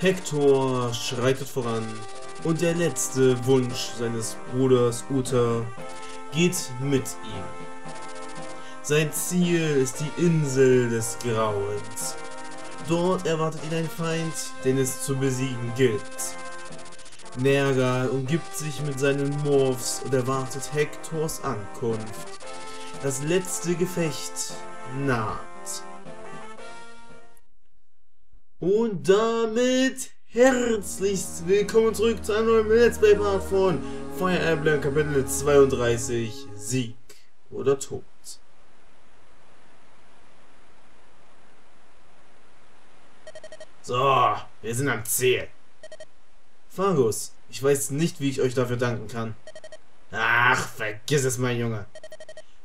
Hector schreitet voran und der letzte Wunsch seines Bruders Uther geht mit ihm. Sein Ziel ist die Insel des Grauens. Dort erwartet ihn ein Feind, den es zu besiegen gilt. Nergal umgibt sich mit seinen Morphs und erwartet Hektors Ankunft. Das letzte Gefecht naht. Und damit herzlichst willkommen zurück zu einem neuen Let's Play Part von Fire Emblem Kapitel 32 Sieg oder Tod. So, wir sind am Ziel. Fargus, ich weiß nicht, wie ich euch dafür danken kann. Ach, vergiss es, mein Junge.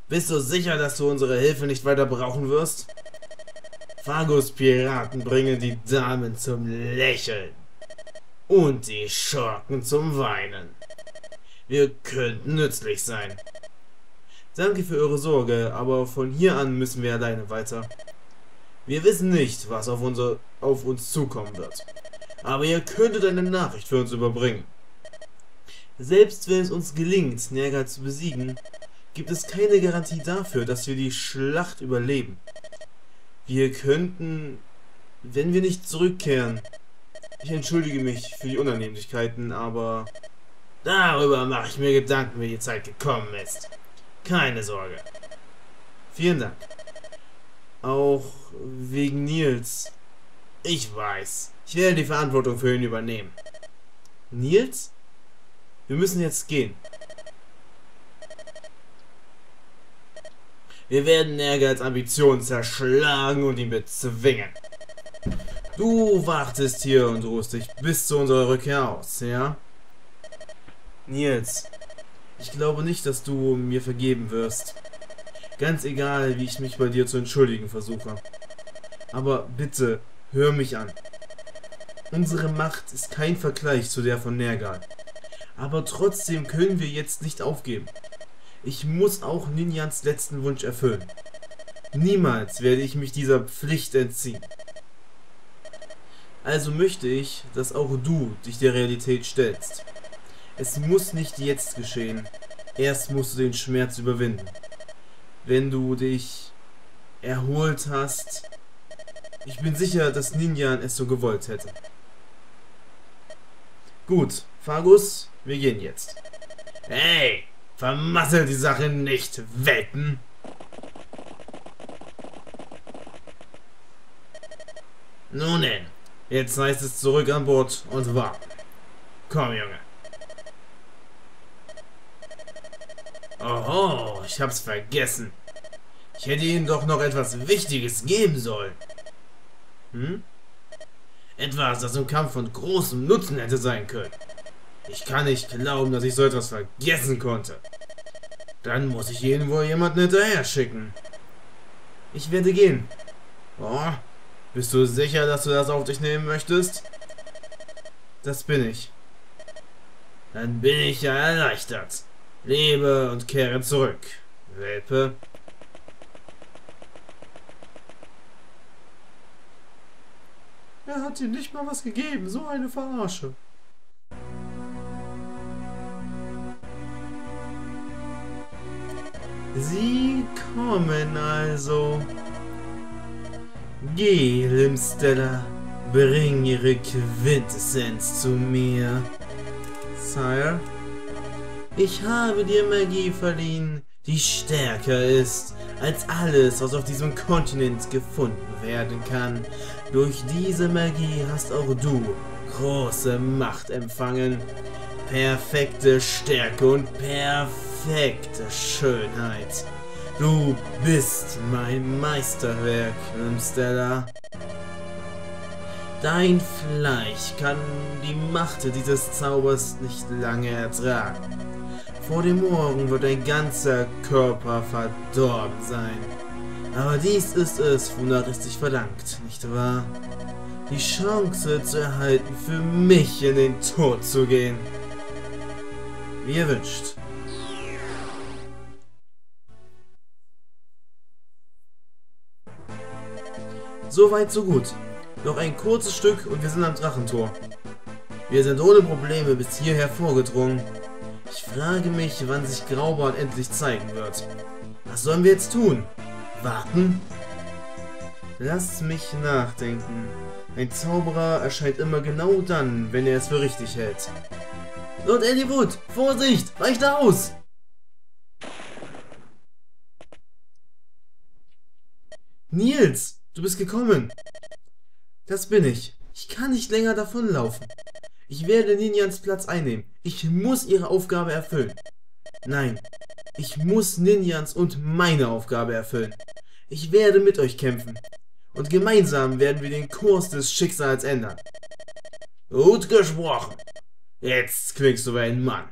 Bist du sicher, dass du unsere Hilfe nicht weiter brauchen wirst? Fargus Piraten bringen die Damen zum Lächeln. Und die Schurken zum Weinen. Wir könnten nützlich sein. Danke für eure Sorge, aber von hier an müssen wir alleine weiter. Wir wissen nicht, was auf, unser, auf uns zukommen wird. Aber ihr könntet eine Nachricht für uns überbringen. Selbst wenn es uns gelingt, Nergal zu besiegen, gibt es keine Garantie dafür, dass wir die Schlacht überleben. Wir könnten, wenn wir nicht zurückkehren. Ich entschuldige mich für die Unannehmlichkeiten, aber darüber mache ich mir Gedanken, wie die Zeit gekommen ist. Keine Sorge. Vielen Dank. Auch wegen Nils. Ich weiß. Ich werde die Verantwortung für ihn übernehmen. Nils? Wir müssen jetzt gehen. Wir werden Ehrgeiz Ambitionen zerschlagen und ihn bezwingen. Du wartest hier und ruhst dich bis zu unserer Rückkehr aus, ja? Nils, ich glaube nicht, dass du mir vergeben wirst. Ganz egal, wie ich mich bei dir zu entschuldigen versuche. Aber bitte, hör mich an. Unsere Macht ist kein Vergleich zu der von Nergal. Aber trotzdem können wir jetzt nicht aufgeben. Ich muss auch Ninjans letzten Wunsch erfüllen. Niemals werde ich mich dieser Pflicht entziehen. Also möchte ich, dass auch du dich der Realität stellst. Es muss nicht jetzt geschehen. Erst musst du den Schmerz überwinden. Wenn du dich erholt hast. Ich bin sicher, dass Ninjan es so gewollt hätte. Gut, Fagus, wir gehen jetzt. Hey! Vermassel die Sache nicht, Welpen! Nun denn, jetzt heißt es zurück an Bord und warten. Komm, Junge. Oho, ich hab's vergessen. Ich hätte Ihnen doch noch etwas Wichtiges geben sollen. Hm? Etwas, das im Kampf von großem Nutzen hätte sein können. Ich kann nicht glauben, dass ich so etwas vergessen konnte. Dann muss ich Ihnen wohl jemanden hinterher schicken. Ich werde gehen. Oh, bist du sicher, dass du das auf dich nehmen möchtest? Das bin ich. Dann bin ich ja erleichtert. Lebe und kehre zurück, Welpe. Er hat dir nicht mal was gegeben, so eine Verarsche. Sie kommen also. Geh, Limstella, bring ihre Quintessenz zu mir. Sire, ich habe dir Magie verliehen, die stärker ist als alles, was auf diesem Kontinent gefunden werden kann. Durch diese Magie hast auch du große Macht empfangen, perfekte Stärke und perfekte perfekte Schönheit. Du bist mein Meisterwerk, Stella. Dein Fleisch kann die Macht dieses Zaubers nicht lange ertragen. Vor dem Morgen wird dein ganzer Körper verdorben sein. Aber dies ist es, wonach es dich verlangt, nicht wahr? Die Chance zu erhalten, für mich in den Tod zu gehen. Wie ihr wünscht. Soweit, so gut. Noch ein kurzes Stück und wir sind am Drachentor. Wir sind ohne Probleme bis hierher vorgedrungen. Ich frage mich, wann sich Graubart endlich zeigen wird. Was sollen wir jetzt tun? Warten? Lasst mich nachdenken. Ein Zauberer erscheint immer genau dann, wenn er es für richtig hält. Lord Eddiewood, Vorsicht, weicht aus! Nils, du bist gekommen. Das bin ich. Ich kann nicht länger davonlaufen. Ich werde Ninjans Platz einnehmen. Ich muss ihre Aufgabe erfüllen. Nein, ich muss Ninjans und meine Aufgabe erfüllen. Ich werde mit euch kämpfen. Und gemeinsam werden wir den Kurs des Schicksals ändern. Gut gesprochen. Jetzt klingst du wie ein Mann.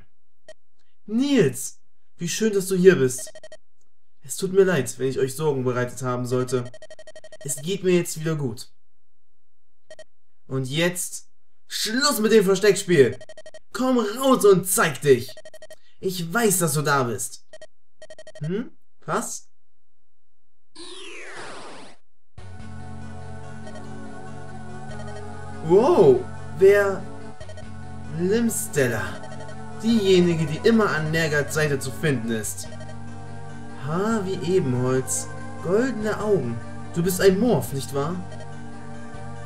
Nils, wie schön, dass du hier bist. Es tut mir leid, wenn ich euch Sorgen bereitet haben sollte. Es geht mir jetzt wieder gut. Und jetzt Schluss mit dem Versteckspiel. Komm raus und zeig dich. Ich weiß, dass du da bist. Hm? Was? Wow, wer... Limstella. Diejenige, die immer an Nergats Seite zu finden ist. Haar wie Ebenholz, goldene Augen. Du bist ein Morph, nicht wahr?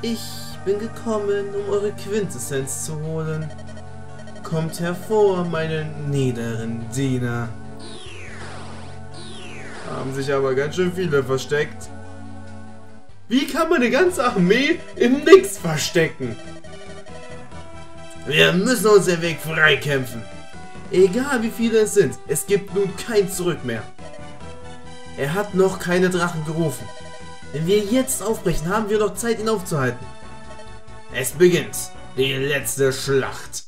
Ich bin gekommen, um eure Quintessenz zu holen. Kommt hervor, meine niederen Diener. Haben sich aber ganz schön viele versteckt. Wie kann man eine ganze Armee im Nix verstecken? Wir müssen uns den Weg freikämpfen. Egal wie viele es sind, es gibt nun kein Zurück mehr. Er hat noch keine Drachen gerufen. Wenn wir jetzt aufbrechen, haben wir noch Zeit, ihn aufzuhalten. Es beginnt. Die letzte Schlacht.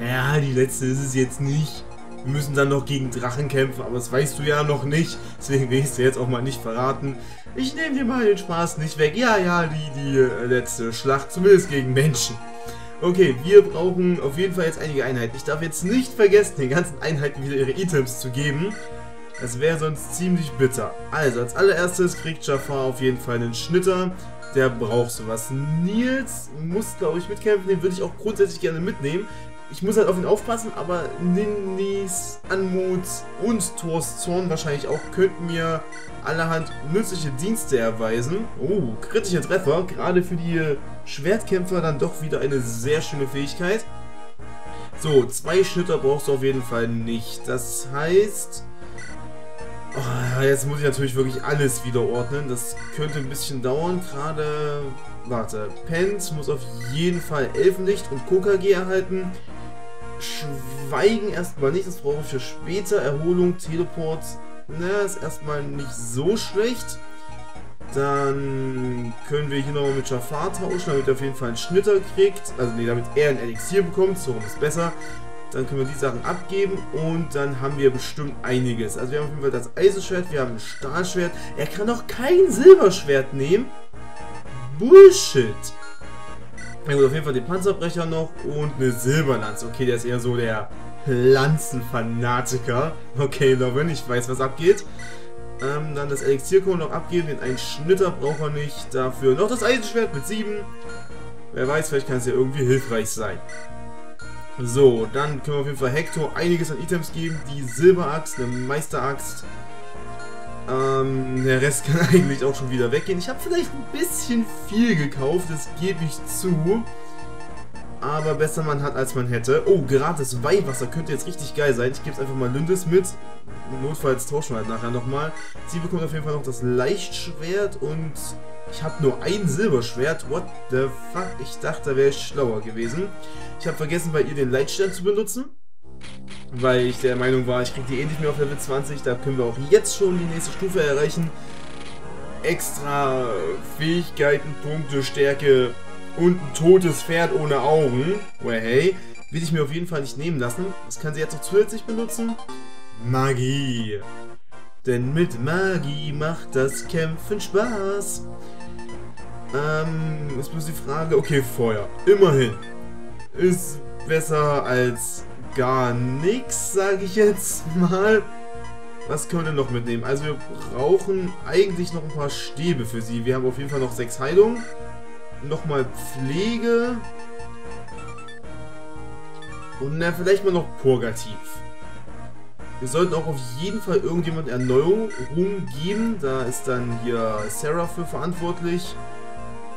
Ja, die letzte ist es jetzt nicht. Wir müssen dann noch gegen Drachen kämpfen, aber das weißt du ja noch nicht. Deswegen will ich es dir jetzt auch mal nicht verraten. Ich nehme dir mal den Spaß nicht weg. Ja, ja, die, die äh, letzte Schlacht, zumindest gegen Menschen. Okay, wir brauchen auf jeden Fall jetzt einige Einheiten. Ich darf jetzt nicht vergessen, den ganzen Einheiten wieder ihre Items zu geben. Das wäre sonst ziemlich bitter. Also, als allererstes kriegt Jafar auf jeden Fall einen Schnitter der braucht sowas. Nils muss, glaube ich, mitkämpfen. Den würde ich auch grundsätzlich gerne mitnehmen. Ich muss halt auf ihn aufpassen, aber Ninnis, Anmut und Thors Zorn wahrscheinlich auch könnten mir allerhand nützliche Dienste erweisen. Oh, kritische Treffer. Gerade für die Schwertkämpfer dann doch wieder eine sehr schöne Fähigkeit. So, zwei Schnitter brauchst du auf jeden Fall nicht. Das heißt, jetzt muss ich natürlich wirklich alles wieder ordnen. Das könnte ein bisschen dauern. Gerade, warte, Pent muss auf jeden Fall Elfenlicht und KKG erhalten. Schweigen erstmal nicht, das brauche ich für später. Erholung, Teleport, ne, ist erstmal nicht so schlecht. Dann können wir hier nochmal mit Jafar tauschen, damit er auf jeden Fall einen Schnitter kriegt. Also nee, damit er ein Elixier bekommt, so ist besser. Dann können wir die Sachen abgeben und dann haben wir bestimmt einiges. Also wir haben auf jeden Fall das Eisenschwert, wir haben ein Stahlschwert. Er kann auch kein Silberschwert nehmen. Bullshit. Ja gut, auf jeden Fall den Panzerbrecher noch und eine Silberlanze. Okay, der ist eher so der Lanzenfanatiker. Okay, Lovin, ich weiß, was abgeht. Ähm, dann das Elixierkorn noch abgeben. Den einen Schnitter braucht er nicht. Dafür noch das Eisenschwert mit 7. Wer weiß, vielleicht kann es ja irgendwie hilfreich sein. So, dann können wir auf jeden Fall Hector einiges an Items geben. Die Silberaxt, eine Meisteraxt. Ähm, der Rest kann eigentlich auch schon wieder weggehen. Ich habe vielleicht ein bisschen viel gekauft, das gebe ich zu. Aber besser man hat, als man hätte. Oh, gratis Weihwasser könnte jetzt richtig geil sein. Ich gebe es einfach mal Lündes mit. Notfalls tauschen wir halt nachher nochmal. Sie bekommt auf jeden Fall noch das Leichtschwert und ich habe nur ein Silberschwert. What the fuck? Ich dachte, da wäre ich schlauer gewesen. Ich habe vergessen, bei ihr den Leitstern zu benutzen. Weil ich der Meinung war, ich kriege die eh nicht mehr auf Level 20. Da können wir auch jetzt schon die nächste Stufe erreichen. Extra Fähigkeiten, Punkte, Stärke und ein totes Pferd ohne Augen. Well, hey. Will ich mir auf jeden Fall nicht nehmen lassen. Was kann sie jetzt noch zusätzlich benutzen? Magie. Denn mit Magie macht das Kämpfen Spaß. Ähm, ist bloß die Frage, okay, Feuer. Immerhin. Ist besser als gar nichts, sage ich jetzt mal. Was können wir noch mitnehmen? Also wir brauchen eigentlich noch ein paar Stäbe für sie. Wir haben auf jeden Fall noch sechs Heilungen. Nochmal Pflege. Und na, vielleicht mal noch Purgativ. Wir sollten auch auf jeden Fall irgendjemand Erneuerung geben. Da ist dann hier Sarah für verantwortlich.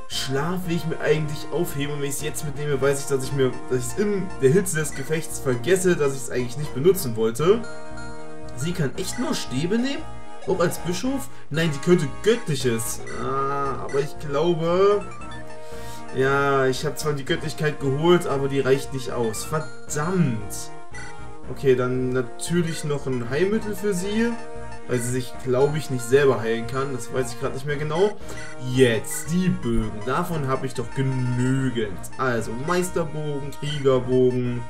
Schlaf will ich mir eigentlich aufheben und wenn ich es jetzt mitnehme, weiß ich, dass ich mir, dass ich es in der Hitze des Gefechts vergesse, dass ich es eigentlich nicht benutzen wollte. Sie kann echt nur Stäbe nehmen? Auch als Bischof? Nein, sie könnte Göttliches. Ah, aber ich glaube... Ja, ich habe zwar die Göttlichkeit geholt, aber die reicht nicht aus. Verdammt. Okay, dann natürlich noch ein Heilmittel für sie. Weil sie sich, glaube ich, nicht selber heilen kann. Das weiß ich gerade nicht mehr genau. Jetzt die Bögen. Davon habe ich doch genügend. Also Meisterbogen, Kriegerbogen,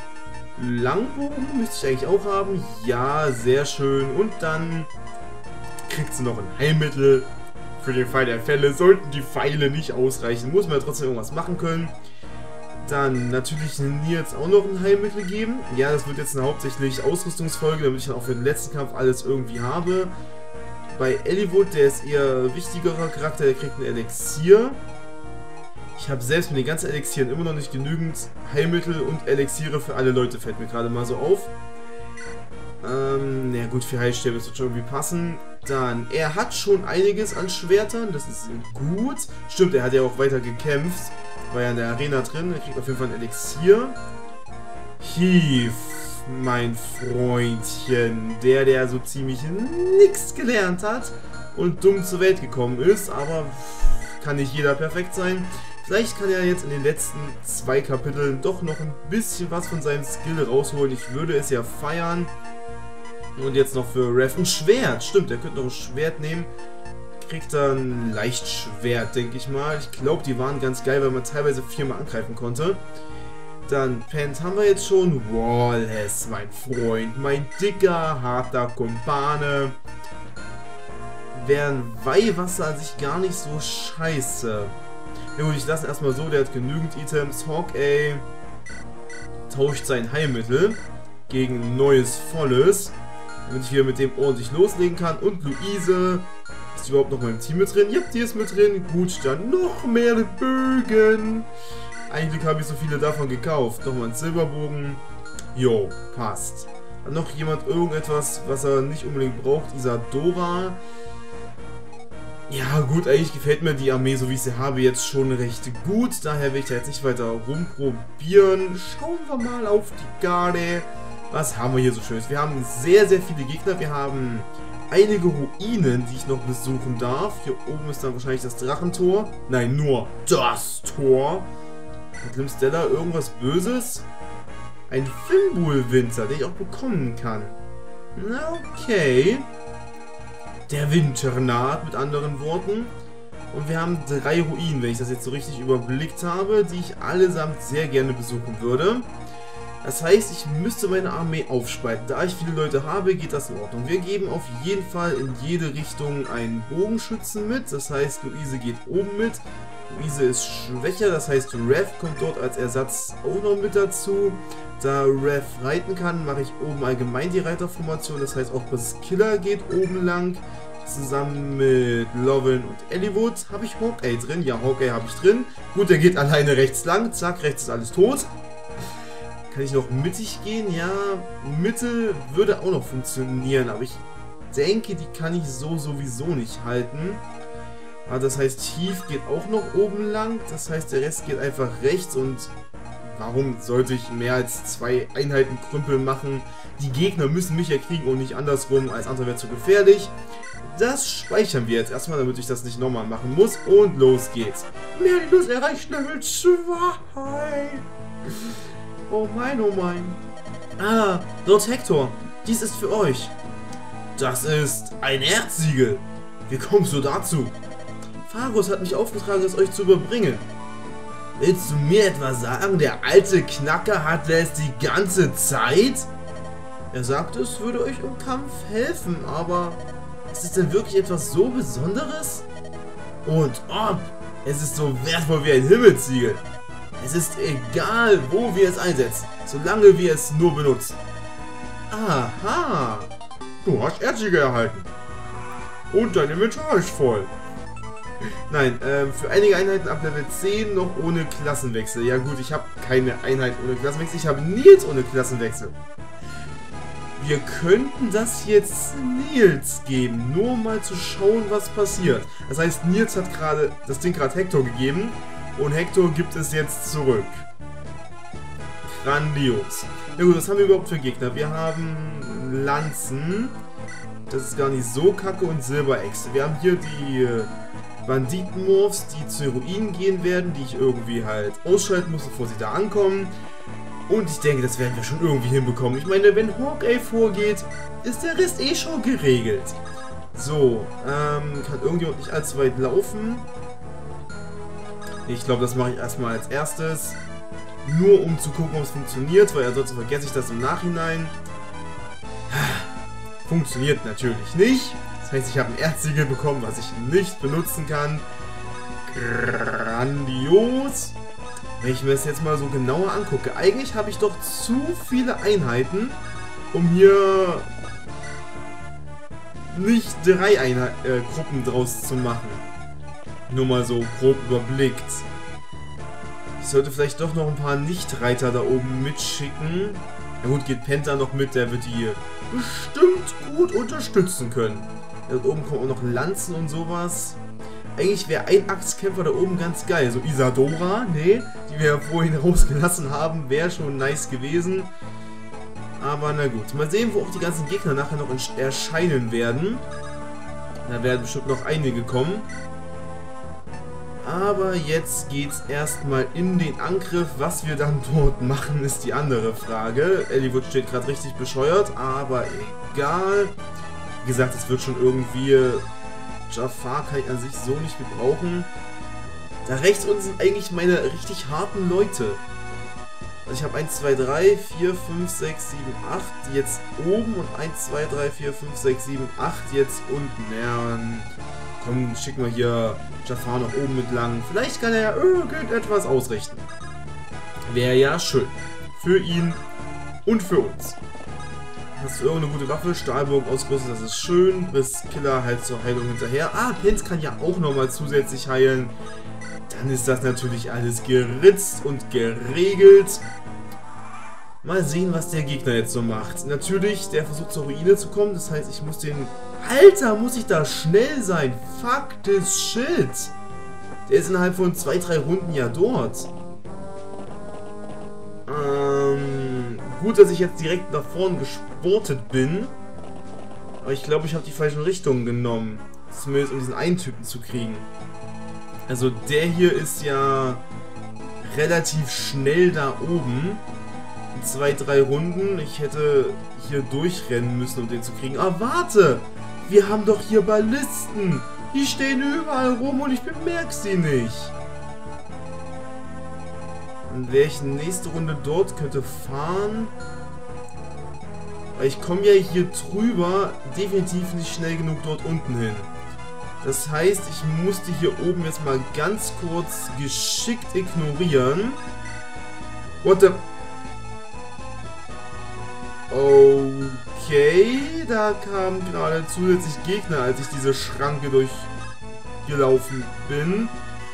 Langbogen müsste ich eigentlich auch haben. Ja, sehr schön. Und dann kriegt sie noch ein Heilmittel. Für den Fall der Fälle sollten die Pfeile nicht ausreichen. Muss man ja trotzdem irgendwas machen können. Dann natürlich Nils auch noch ein Heilmittel geben. Ja, das wird jetzt eine hauptsächlich Ausrüstungsfolge, damit ich dann auch für den letzten Kampf alles irgendwie habe. Bei Elliewood, der ist eher wichtigerer Charakter, der kriegt ein Elixier. Ich habe selbst mit den ganzen Elixieren immer noch nicht genügend Heilmittel und Elixiere für alle Leute, fällt mir gerade mal so auf. Ähm, na gut, für Heilstäbe wird schon irgendwie passen. Dann, er hat schon einiges an Schwertern, das ist gut. Stimmt, er hat ja auch weiter gekämpft. War ja in der Arena drin, er kriegt auf jeden Fall ein Elixier. Heath, mein Freundchen, der, der so ziemlich nichts gelernt hat und dumm zur Welt gekommen ist, aber kann nicht jeder perfekt sein. Vielleicht kann er jetzt in den letzten zwei Kapiteln doch noch ein bisschen was von seinem Skill rausholen. Ich würde es ja feiern. Und jetzt noch für Rev ein Schwert. Stimmt, er könnte noch ein Schwert nehmen. Kriegt dann Leichtschwert, denke ich mal. Ich glaube, die waren ganz geil, weil man teilweise viermal angreifen konnte. Dann Pent haben wir jetzt schon. Wallace, mein Freund. Mein dicker, harter Kumpane. Wären Weihwasser an sich gar nicht so scheiße. Ja gut, ich lasse erstmal so. Der hat genügend Items. Hawkeye tauscht sein Heilmittel gegen neues Volles damit ich wieder mit dem ordentlich loslegen kann. Und Luise ist überhaupt noch mal im Team mit drin. Ja, die ist mit drin. Gut, dann noch mehr Bögen. Eigentlich habe ich so viele davon gekauft. Nochmal ein Silberbogen. Jo, passt. Hat noch jemand irgendetwas, was er nicht unbedingt braucht? Isadora. Ja gut, eigentlich gefällt mir die Armee, so wie ich sie habe, jetzt schon recht gut. Daher will ich da jetzt nicht weiter rumprobieren. Schauen wir mal auf die Garde. Was haben wir hier so Schönes? Wir haben sehr, sehr viele Gegner. Wir haben einige Ruinen, die ich noch besuchen darf. Hier oben ist dann wahrscheinlich das Drachentor. Nein, nur das Tor. Hat Limstella irgendwas Böses? Ein Fimbul-Winter, den ich auch bekommen kann. Na, okay. Der Winter naht, mit anderen Worten. Und wir haben drei Ruinen, wenn ich das jetzt so richtig überblickt habe, die ich allesamt sehr gerne besuchen würde. Das heißt, ich müsste meine Armee aufspalten. Da ich viele Leute habe, geht das in Ordnung. Wir geben auf jeden Fall in jede Richtung einen Bogenschützen mit. Das heißt, Luise geht oben mit. Luise ist schwächer, das heißt, Rev kommt dort als Ersatz auch noch mit dazu. Da Rev reiten kann, mache ich oben allgemein die Reiterformation. Das heißt, auch das Killer geht oben lang. Zusammen mit Lovin und Elliewood habe ich Hawkeye drin. Ja, Hawkeye habe ich drin. Gut, der geht alleine rechts lang. Zack, rechts ist alles tot. Kann ich noch mittig gehen? Ja, Mitte würde auch noch funktionieren, aber ich denke, die kann ich so sowieso nicht halten. Ah, das heißt, tief geht auch noch oben lang. Das heißt, der Rest geht einfach rechts und warum sollte ich mehr als zwei Einheiten Krümpel machen? Die Gegner müssen mich ja kriegen und nicht andersrum. Als andere wäre zu gefährlich. Das speichern wir jetzt erstmal, damit ich das nicht nochmal machen muss. Und los geht's. Merlus erreicht Level 2. Oh mein, oh mein. Ah, Lord Hector, dies ist für euch. Das ist ein Erzsiegel. Wie kommst du dazu? Fagus hat mich aufgetragen, es euch zu überbringen. Willst du mir etwa sagen, der alte Knacker hatte es die ganze Zeit? Er sagte, es würde euch im Kampf helfen, aber ist es denn wirklich etwas so Besonderes? Und ob, es ist so wertvoll wie ein Himmelssiegel. Es ist egal, wo wir es einsetzen, solange wir es nur benutzen. Aha. Du hast Erzsiege erhalten. Und dein Inventar ist voll. Nein, ähm, für einige Einheiten ab Level 10 noch ohne Klassenwechsel. Ja gut, ich habe keine Einheit ohne Klassenwechsel. Ich habe Nils ohne Klassenwechsel. Wir könnten das jetzt Nils geben, nur mal zu schauen, was passiert. Das heißt, Nils hat gerade das Ding gerade Hector gegeben und Hector gibt es jetzt zurück. Grandios. Ja gut, was haben wir überhaupt für Gegner? Wir haben Lanzen. Das ist gar nicht so kacke und Silberechse. Wir haben hier die äh, Banditenmorphs, die zu Heroinen gehen werden, die ich irgendwie halt ausschalten muss, bevor sie da ankommen. Und ich denke, das werden wir schon irgendwie hinbekommen. Ich meine, wenn Hawkeye vorgeht, ist der Rest eh schon geregelt. So, ähm, kann irgendjemand nicht allzu weit laufen. Ich glaube, das mache ich erstmal als erstes. Nur um zu gucken, ob es funktioniert, weil ansonsten vergesse ich das im Nachhinein. Funktioniert natürlich nicht. Das heißt, ich habe ein Erzsiegel bekommen, was ich nicht benutzen kann. Grandios. Wenn ich mir das jetzt mal so genauer angucke, eigentlich habe ich doch zu viele Einheiten, um hier nicht drei Einheit äh, Gruppen draus zu machen. Nur mal so grob überblickt. Ich sollte vielleicht doch noch ein paar Nicht-Reiter da oben mitschicken. Na gut, geht Penta noch mit, der wird die bestimmt gut unterstützen können. Da oben kommen auch noch Lanzen und sowas. Eigentlich wäre ein Axtkämpfer da oben ganz geil. So Isadora, nee, die wir ja vorhin rausgelassen haben, wäre schon nice gewesen. Aber na gut. Mal sehen, wo auch die ganzen Gegner nachher noch erscheinen werden. Da werden bestimmt noch einige kommen. Aber jetzt geht's erstmal in den Angriff. Was wir dann dort machen, ist die andere Frage. Elliewood steht gerade richtig bescheuert, aber egal. Wie gesagt, es wird schon irgendwie Jafar kann ich an sich so nicht gebrauchen. Da rechts unten sind eigentlich meine richtig harten Leute. Also ich habe 1, 2, 3, 4, 5, 6, 7, 8 jetzt oben und 1, 2, 3, 4, 5, 6, 7, 8 jetzt unten. Ja, komm, schicken wir hier Jafar nach oben mit lang. Vielleicht kann er ja irgendetwas ausrichten. Wäre ja schön. Für ihn und für uns. Hast du irgendeine gute Waffe? Stahlburg ausgerüstet, das ist schön. Bis Killer halt zur Heilung hinterher. Ah, Pins kann ja auch nochmal zusätzlich heilen. Dann ist das natürlich alles geritzt und geregelt. Mal sehen, was der Gegner jetzt so macht. Natürlich, der versucht zur Ruine zu kommen. Das heißt, ich muss den... Alter, muss ich da schnell sein? Fuck this shit. Der ist innerhalb von zwei, drei Runden ja dort. Ähm, gut, dass ich jetzt direkt nach vorn gesportet bin. Aber ich glaube, ich habe die falschen Richtungen genommen. Zumindest um diesen einen Typen zu kriegen. Also der hier ist ja relativ schnell da oben. In zwei, drei Runden. Ich hätte hier durchrennen müssen, um den zu kriegen. Ah, warte! Wir haben doch hier Ballisten. Die stehen überall rum und ich bemerke sie nicht. Dann wäre ich nächste Runde dort, könnte fahren. Weil ich komme ja hier drüber definitiv nicht schnell genug dort unten hin. Das heißt, ich musste hier oben jetzt mal ganz kurz geschickt ignorieren. What the... Okay, da kamen gerade zusätzlich Gegner, als ich diese Schranke durchgelaufen bin.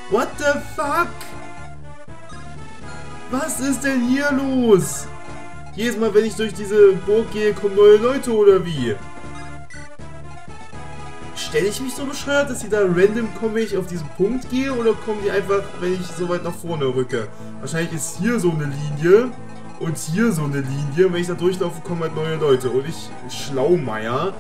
What the fuck? Was ist denn hier los? Jedes Mal, wenn ich durch diese Burg gehe, kommen neue Leute oder wie? Stelle ich mich so bescheuert, dass sie da random kommen, wenn ich auf diesen Punkt gehe? Oder kommen die einfach, wenn ich so weit nach vorne rücke? Wahrscheinlich ist hier so eine Linie und hier so eine Linie. Wenn ich da durchlaufe, kommen halt neue Leute. Und ich, Schlaumeier,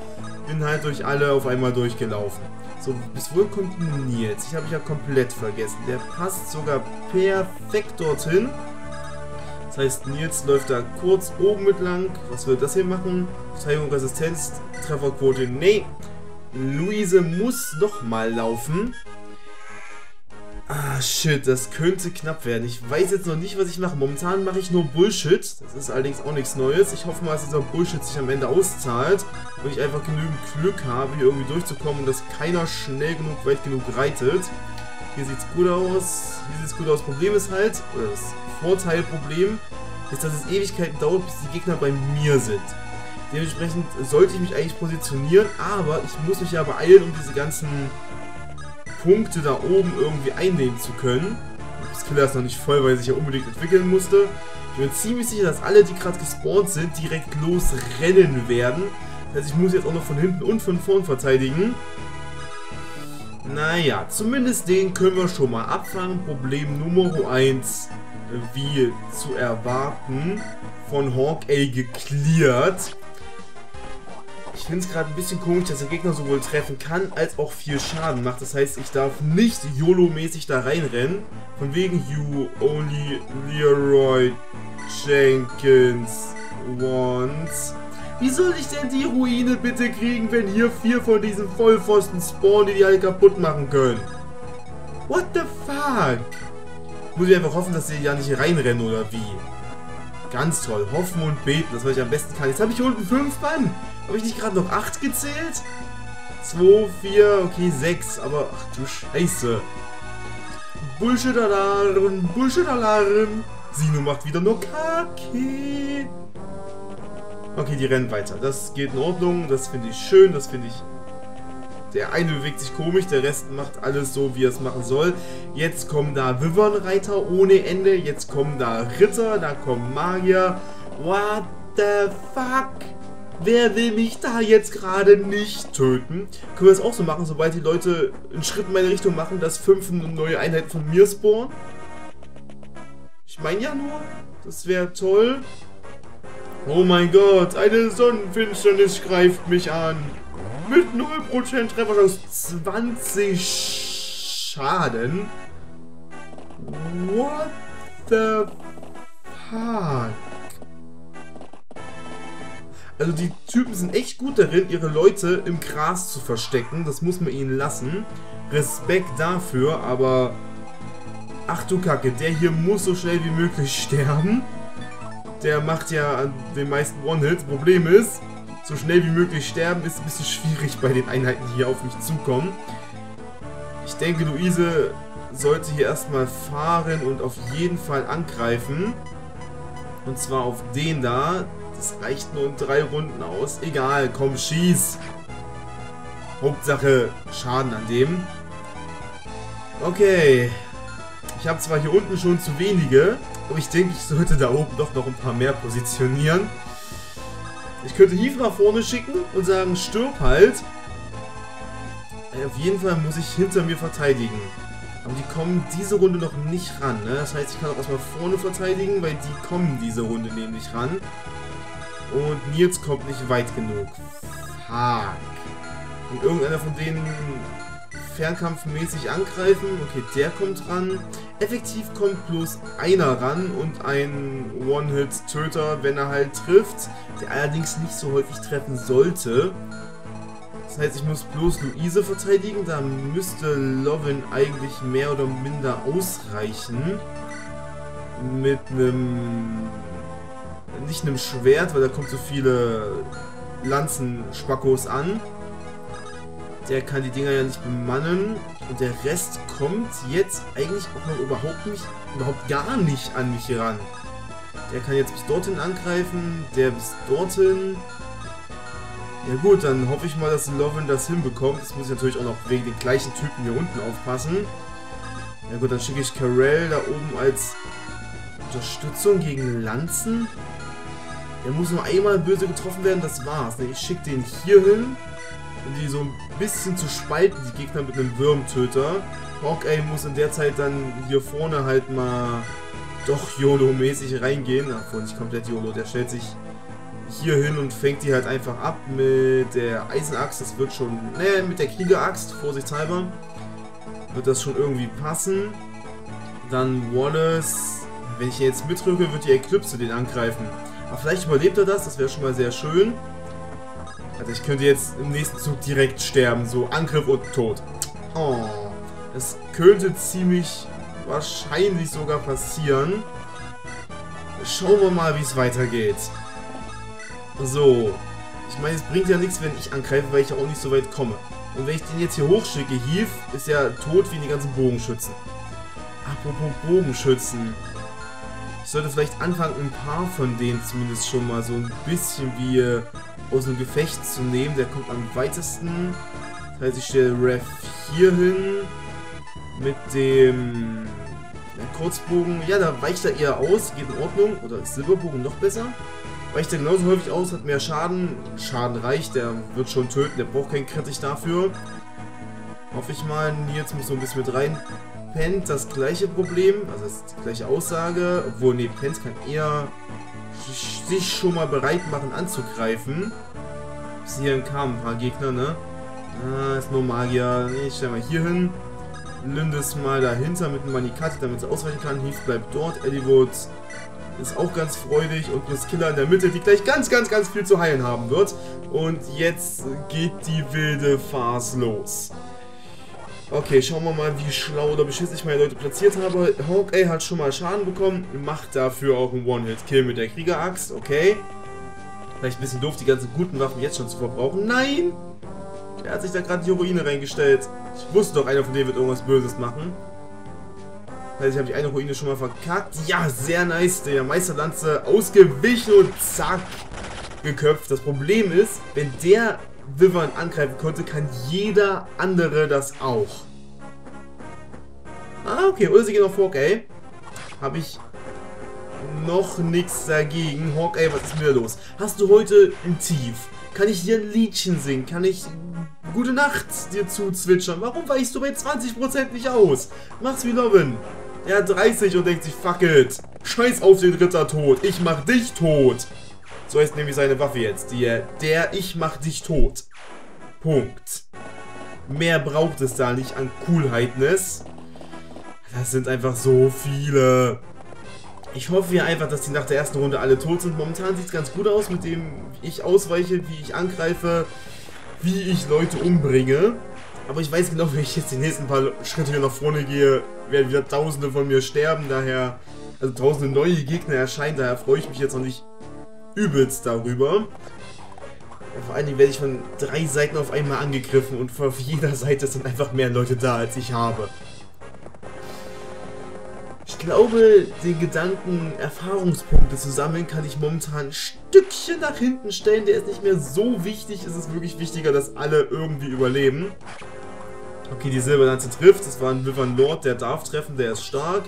bin halt durch alle auf einmal durchgelaufen. So, bis wohin kommt Nils? Ich habe mich ja komplett vergessen. Der passt sogar perfekt dorthin. Das heißt, Nils läuft da kurz oben mit lang. Was wird das hier machen? Verteidigung, Resistenz, Trefferquote, nee. Luise muss noch mal laufen. Ah, shit, das könnte knapp werden. Ich weiß jetzt noch nicht, was ich mache. Momentan mache ich nur Bullshit. Das ist allerdings auch nichts Neues. Ich hoffe mal, dass dieser Bullshit sich am Ende auszahlt. Und ich einfach genügend Glück habe, hier irgendwie durchzukommen und dass keiner schnell genug, weit genug reitet. Hier sieht es gut aus. Hier sieht es gut aus. Problem ist halt, oder das Vorteilproblem ist, dass es Ewigkeiten dauert, bis die Gegner bei mir sind. Dementsprechend sollte ich mich eigentlich positionieren, aber ich muss mich ja beeilen, um diese ganzen Punkte da oben irgendwie einnehmen zu können. Das Killer ist noch nicht voll, weil er sich ja unbedingt entwickeln musste. Ich bin ziemlich sicher, dass alle, die gerade gespawnt sind, direkt losrennen werden. Das heißt, ich muss jetzt auch noch von hinten und von vorn verteidigen. Naja, zumindest den können wir schon mal abfangen. Problem Nummer 1, wie zu erwarten, von Hawkeye geklärt. Ich finde es gerade ein bisschen komisch, dass der Gegner sowohl treffen kann, als auch viel Schaden macht. Das heißt, ich darf nicht YOLO-mäßig da reinrennen. Von wegen You only Leroy Jenkins once. Wie soll ich denn die Ruine bitte kriegen, wenn hier vier von diesen Vollpfosten spawnen, die die alle kaputt machen können? What the fuck? Muss ich einfach hoffen, dass sie ja nicht reinrennen oder wie? Ganz toll. Hoffen und beten, das was ich am besten kann. Jetzt habe ich hier unten fünf Mann. Habe ich nicht gerade noch acht gezählt? Zwei, vier, okay, sechs. Aber, ach du Scheiße. Bullshit-Alarm, Bullshit-Alarm. Sino macht wieder nur Kacke. Okay, die rennen weiter. Das geht in Ordnung. Das finde ich schön. Das finde ich... Der eine bewegt sich komisch, der Rest macht alles so, wie er es machen soll. Jetzt kommen da Wyvern-Reiter ohne Ende. Jetzt kommen da Ritter, da kommen Magier. What the fuck? Wer will mich da jetzt gerade nicht töten? Können wir das auch so machen, sobald die Leute einen Schritt in meine Richtung machen, dass fünf neue Einheiten von mir spawnen? Ich meine ja nur, das wäre toll. Oh mein Gott, eine Sonnenfinsternis greift mich an. Mit 0% Trefferchance 20 Schaden. What the fuck? Also die Typen sind echt gut darin, ihre Leute im Gras zu verstecken. Das muss man ihnen lassen. Respekt dafür, aber... Ach du Kacke, der hier muss so schnell wie möglich sterben der macht ja den meisten One-Hits. Problem ist, so schnell wie möglich sterben ist ein bisschen schwierig bei den Einheiten, die hier auf mich zukommen. Ich denke, Luise sollte hier erstmal fahren und auf jeden Fall angreifen. Und zwar auf den da. Das reicht nur in drei Runden aus. Egal, komm, schieß. Hauptsache Schaden an dem. Okay. Ich habe zwar hier unten schon zu wenige, aber ich denke, ich sollte da oben doch noch ein paar mehr positionieren. Ich könnte Heath nach vorne schicken und sagen, stirb halt. Auf jeden Fall muss ich hinter mir verteidigen. Aber die kommen diese Runde noch nicht ran. Ne? Das heißt, ich kann auch erstmal vorne verteidigen, weil die kommen diese Runde nämlich ran. Und Nils kommt nicht weit genug. Fuck. Und irgendeiner von denen fernkampfmäßig angreifen. Okay, der kommt ran. Effektiv kommt bloß einer ran und ein One-Hit-Töter, wenn er halt trifft, der allerdings nicht so häufig treffen sollte. Das heißt, ich muss bloß Luise verteidigen, da müsste Lovin eigentlich mehr oder minder ausreichen. Mit einem... nicht einem Schwert, weil da kommt so viele Lanzenspackos an. Der kann die Dinger ja nicht bemannen. Und der Rest kommt jetzt eigentlich auch noch überhaupt nicht, überhaupt gar nicht an mich ran. Der kann jetzt bis dorthin angreifen, der bis dorthin. Ja gut, dann hoffe ich mal, dass Lovin das hinbekommt. Jetzt muss ich natürlich auch noch wegen den gleichen Typen hier unten aufpassen. Ja gut, dann schicke ich Karel da oben als Unterstützung gegen Lanzen. Der muss nur einmal böse getroffen werden, das war's. Ich schicke den hier hin um die so ein bisschen zu spalten, die Gegner mit einem Würmtöter. Hawkeye muss in der Zeit dann hier vorne halt mal doch YOLO-mäßig reingehen. Obwohl nicht komplett YOLO, der stellt sich hier hin und fängt die halt einfach ab mit der Eisenaxt. Das wird schon, ne, mit der Kriegeraxt, vorsichtshalber, wird das schon irgendwie passen. Dann Wallace, wenn ich jetzt mitrücke, wird die Eclipse den angreifen. Aber vielleicht überlebt er das, das wäre schon mal sehr schön. Also ich könnte jetzt im nächsten Zug direkt sterben. So Angriff und Tod. Oh. Das könnte ziemlich wahrscheinlich sogar passieren. Schauen wir mal, wie es weitergeht. So. Ich meine, es bringt ja nichts, wenn ich angreife, weil ich ja auch nicht so weit komme. Und wenn ich den jetzt hier hochschicke, Heath ist ja tot wie die ganzen Bogenschützen. Apropos Bogenschützen. Sollte vielleicht anfangen, ein paar von denen zumindest schon mal so ein bisschen wie aus dem Gefecht zu nehmen. Der kommt am weitesten. Das heißt, ich stelle Ref hier hin. Mit dem Kurzbogen, ja, da weicht er eher aus, geht in Ordnung. Oder Silberbogen noch besser? Weicht er genauso häufig aus, hat mehr Schaden. Schaden reicht, der wird schon töten, der braucht keinen Kritik dafür. Hoffe ich mal, Nils muss so ein bisschen mit rein. Pent das gleiche Problem, also das gleiche Aussage. Obwohl, nee, Pent kann eher sich schon mal bereit machen anzugreifen. Bis hierhin kamen ein paar Gegner, ne? Ah, ist nur Magier. Nee, ich stell mal hier hin. Lindes mal dahinter mit einem Manikati, damit sie ausweichen kann. Heath bleibt dort. Eddiewood ist auch ganz freudig. Und das Killer in der Mitte, die gleich ganz, ganz, ganz viel zu heilen haben wird. Und jetzt geht die wilde Farce los. Okay, schauen wir mal, wie schlau oder beschissen ich meine Leute platziert habe. Hawkeye hat schon mal Schaden bekommen, macht dafür auch einen One-Hit-Kill mit der Kriegeraxt, okay. Vielleicht ein bisschen doof, die ganzen guten Waffen jetzt schon zu verbrauchen. Nein! Er hat sich da gerade die Ruine reingestellt. Ich wusste doch, einer von denen wird irgendwas Böses machen. Also ich habe die eine Ruine schon mal verkackt. Ja, sehr nice. Der Meisterlanze ausgewichen und zack, geköpft. Das Problem ist, wenn der Wyvern angreifen konnte, kann jeder andere das auch. Ah, okay. Oder sie gehen auf Hawkeye. Habe ich noch nichts dagegen. Hawkeye, was ist mir los? Hast du heute ein Tief? Kann ich dir ein Liedchen singen? Kann ich Gute Nacht dir zuzwitschern? Warum weichst du bei 20% nicht aus? Mach's wie Lovin. Er hat 30 und denkt sich, fuck it. Scheiß auf den Ritter tot. Ich mach dich tot. So heißt nämlich seine Waffe jetzt. Die, der Ich mach dich tot. Punkt. Mehr braucht es da nicht an Coolheitness. Das sind einfach so viele. Ich hoffe ja einfach, dass die nach der ersten Runde alle tot sind. Momentan sieht es ganz gut aus, mit dem ich ausweiche, wie ich angreife, wie ich Leute umbringe. Aber ich weiß genau, wenn ich jetzt die nächsten paar Schritte hier nach vorne gehe, werden wieder Tausende von mir sterben. Daher, also Tausende neue Gegner erscheinen. Daher freue ich mich jetzt noch nicht übelst darüber. Vor allen Dingen werde ich von drei Seiten auf einmal angegriffen und auf jeder Seite sind einfach mehr Leute da, als ich habe. Ich glaube, den Gedanken, Erfahrungspunkte zu sammeln, kann ich momentan ein Stückchen nach hinten stellen. Der ist nicht mehr so wichtig. Es ist wirklich wichtiger, dass alle irgendwie überleben. Okay, die Silberlanze trifft. Das war ein Wyvern Lord, der darf treffen, der ist stark.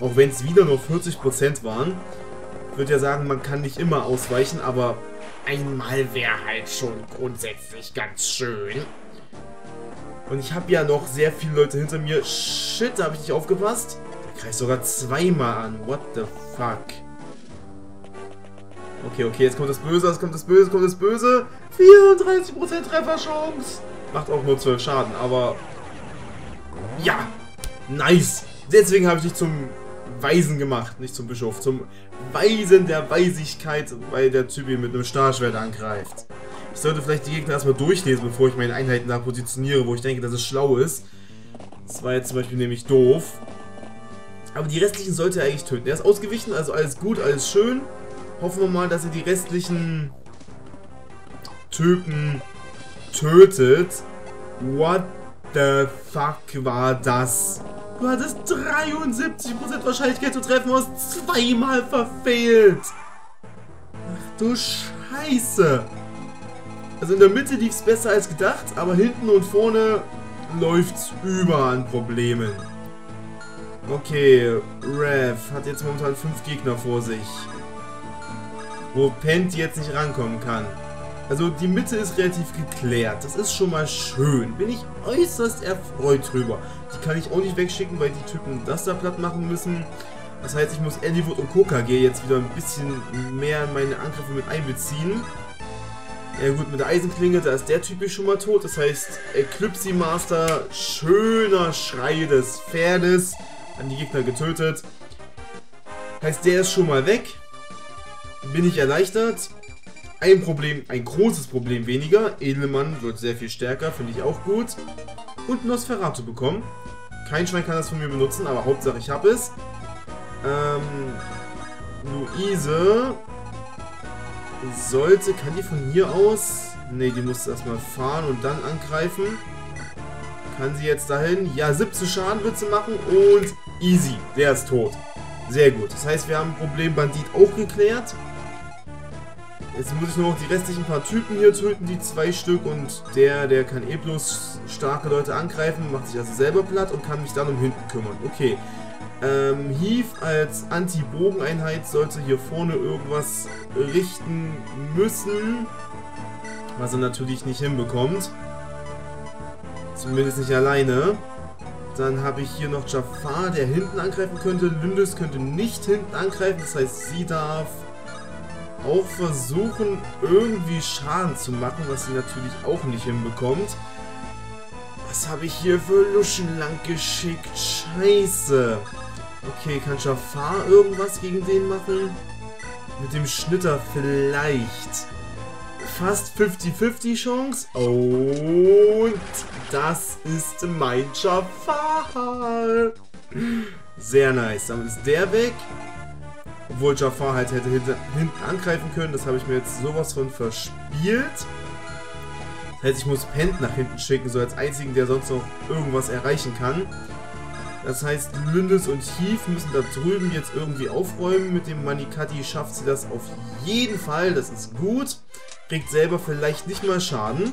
Auch wenn es wieder nur 40% waren würde ja sagen, man kann nicht immer ausweichen, aber einmal wäre halt schon grundsätzlich ganz schön. Und ich habe ja noch sehr viele Leute hinter mir. Shit, da habe ich nicht aufgepasst. Der kreist sogar zweimal an. What the fuck? Okay, okay, jetzt kommt das Böse, jetzt kommt das Böse, kommt das Böse. 34% Trefferchance. Macht auch nur 12 Schaden, aber... Ja! Nice! Deswegen habe ich dich zum Weisen gemacht, nicht zum Bischof, zum Weisen der Weisigkeit, weil der Typ ihn mit einem Stahlschwert angreift. Ich sollte vielleicht die Gegner erstmal durchlesen, bevor ich meine Einheiten da positioniere, wo ich denke, dass es schlau ist. Das war jetzt zum Beispiel nämlich doof. Aber die restlichen sollte er eigentlich töten. Er ist ausgewichen, also alles gut, alles schön. Hoffen wir mal, dass er die restlichen Typen tötet. What the fuck war das? Du hattest 73% Wahrscheinlichkeit zu treffen, du hast zweimal verfehlt. Ach du Scheiße. Also in der Mitte lief es besser als gedacht, aber hinten und vorne läuft es über an Problemen. Okay, Rev hat jetzt momentan fünf Gegner vor sich. Wo Pent jetzt nicht rankommen kann. Also die Mitte ist relativ geklärt. Das ist schon mal schön. Bin ich äußerst erfreut drüber. Die kann ich auch nicht wegschicken, weil die Typen das da platt machen müssen. Das heißt, ich muss Eddiewood und KKG jetzt wieder ein bisschen mehr in meine Angriffe mit einbeziehen. Ja gut, mit der Eisenklinge, da ist der Typ schon mal tot. Das heißt, Eclipse Master, schöner Schrei des Pferdes, an die Gegner getötet. Heißt, der ist schon mal weg. Bin ich erleichtert. Ein Problem, ein großes Problem weniger. Edelmann wird sehr viel stärker, finde ich auch gut. Und Nosferatu bekommen. Kein Schwein kann das von mir benutzen, aber Hauptsache ich habe es. Ähm, Luise sollte, kann die von hier aus? Ne, die muss erstmal fahren und dann angreifen. Kann sie jetzt dahin? Ja, 17 Schaden wird sie machen und easy, der ist tot. Sehr gut. Das heißt, wir haben Problem Bandit auch geklärt. Jetzt muss ich nur noch die restlichen paar Typen hier töten, die zwei Stück. Und der, der kann eh bloß starke Leute angreifen, macht sich also selber platt und kann mich dann um hinten kümmern. Okay. Ähm, Heath als Anti-Bogeneinheit sollte hier vorne irgendwas richten müssen. Was er natürlich nicht hinbekommt. Zumindest nicht alleine. Dann habe ich hier noch Jafar, der hinten angreifen könnte. Lindis könnte nicht hinten angreifen. Das heißt, sie darf auch versuchen, irgendwie Schaden zu machen, was sie natürlich auch nicht hinbekommt. Was habe ich hier für Luschen lang geschickt? Scheiße. Okay, kann Jafar irgendwas gegen den machen? Mit dem Schnitter vielleicht. Fast 50-50 Chance. Und das ist mein Jafar. Sehr nice. Damit ist der weg. Obwohl Jafar halt hätte hinten angreifen können. Das habe ich mir jetzt sowas von verspielt. Das heißt, ich muss Pent nach hinten schicken, so als einzigen, der sonst noch irgendwas erreichen kann. Das heißt, Lündes und Heath müssen da drüben jetzt irgendwie aufräumen. Mit dem Manikati schafft sie das auf jeden Fall. Das ist gut. Kriegt selber vielleicht nicht mal Schaden.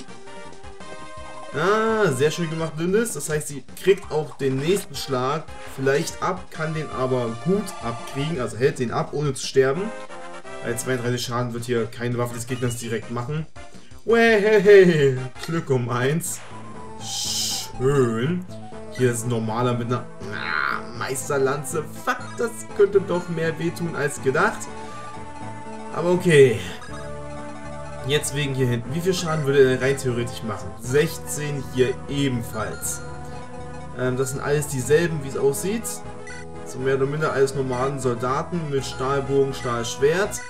Ah, sehr schön gemacht, Lindis. Das heißt, sie kriegt auch den nächsten Schlag vielleicht ab, kann den aber gut abkriegen, also hält den ab, ohne zu sterben. Bei 32 Schaden wird hier keine Waffe des Gegners direkt machen. Wey, Glück um eins. Schön. Hier ist ein normaler mit einer ah, Meisterlanze. Fuck, das könnte doch mehr wehtun als gedacht. Aber okay. Jetzt wegen hier hinten. Wie viel Schaden würde er rein theoretisch machen? 16 hier ebenfalls. Ähm, das sind alles dieselben, wie es aussieht. So mehr oder minder alles normalen Soldaten mit Stahlbogen, Stahlschwert.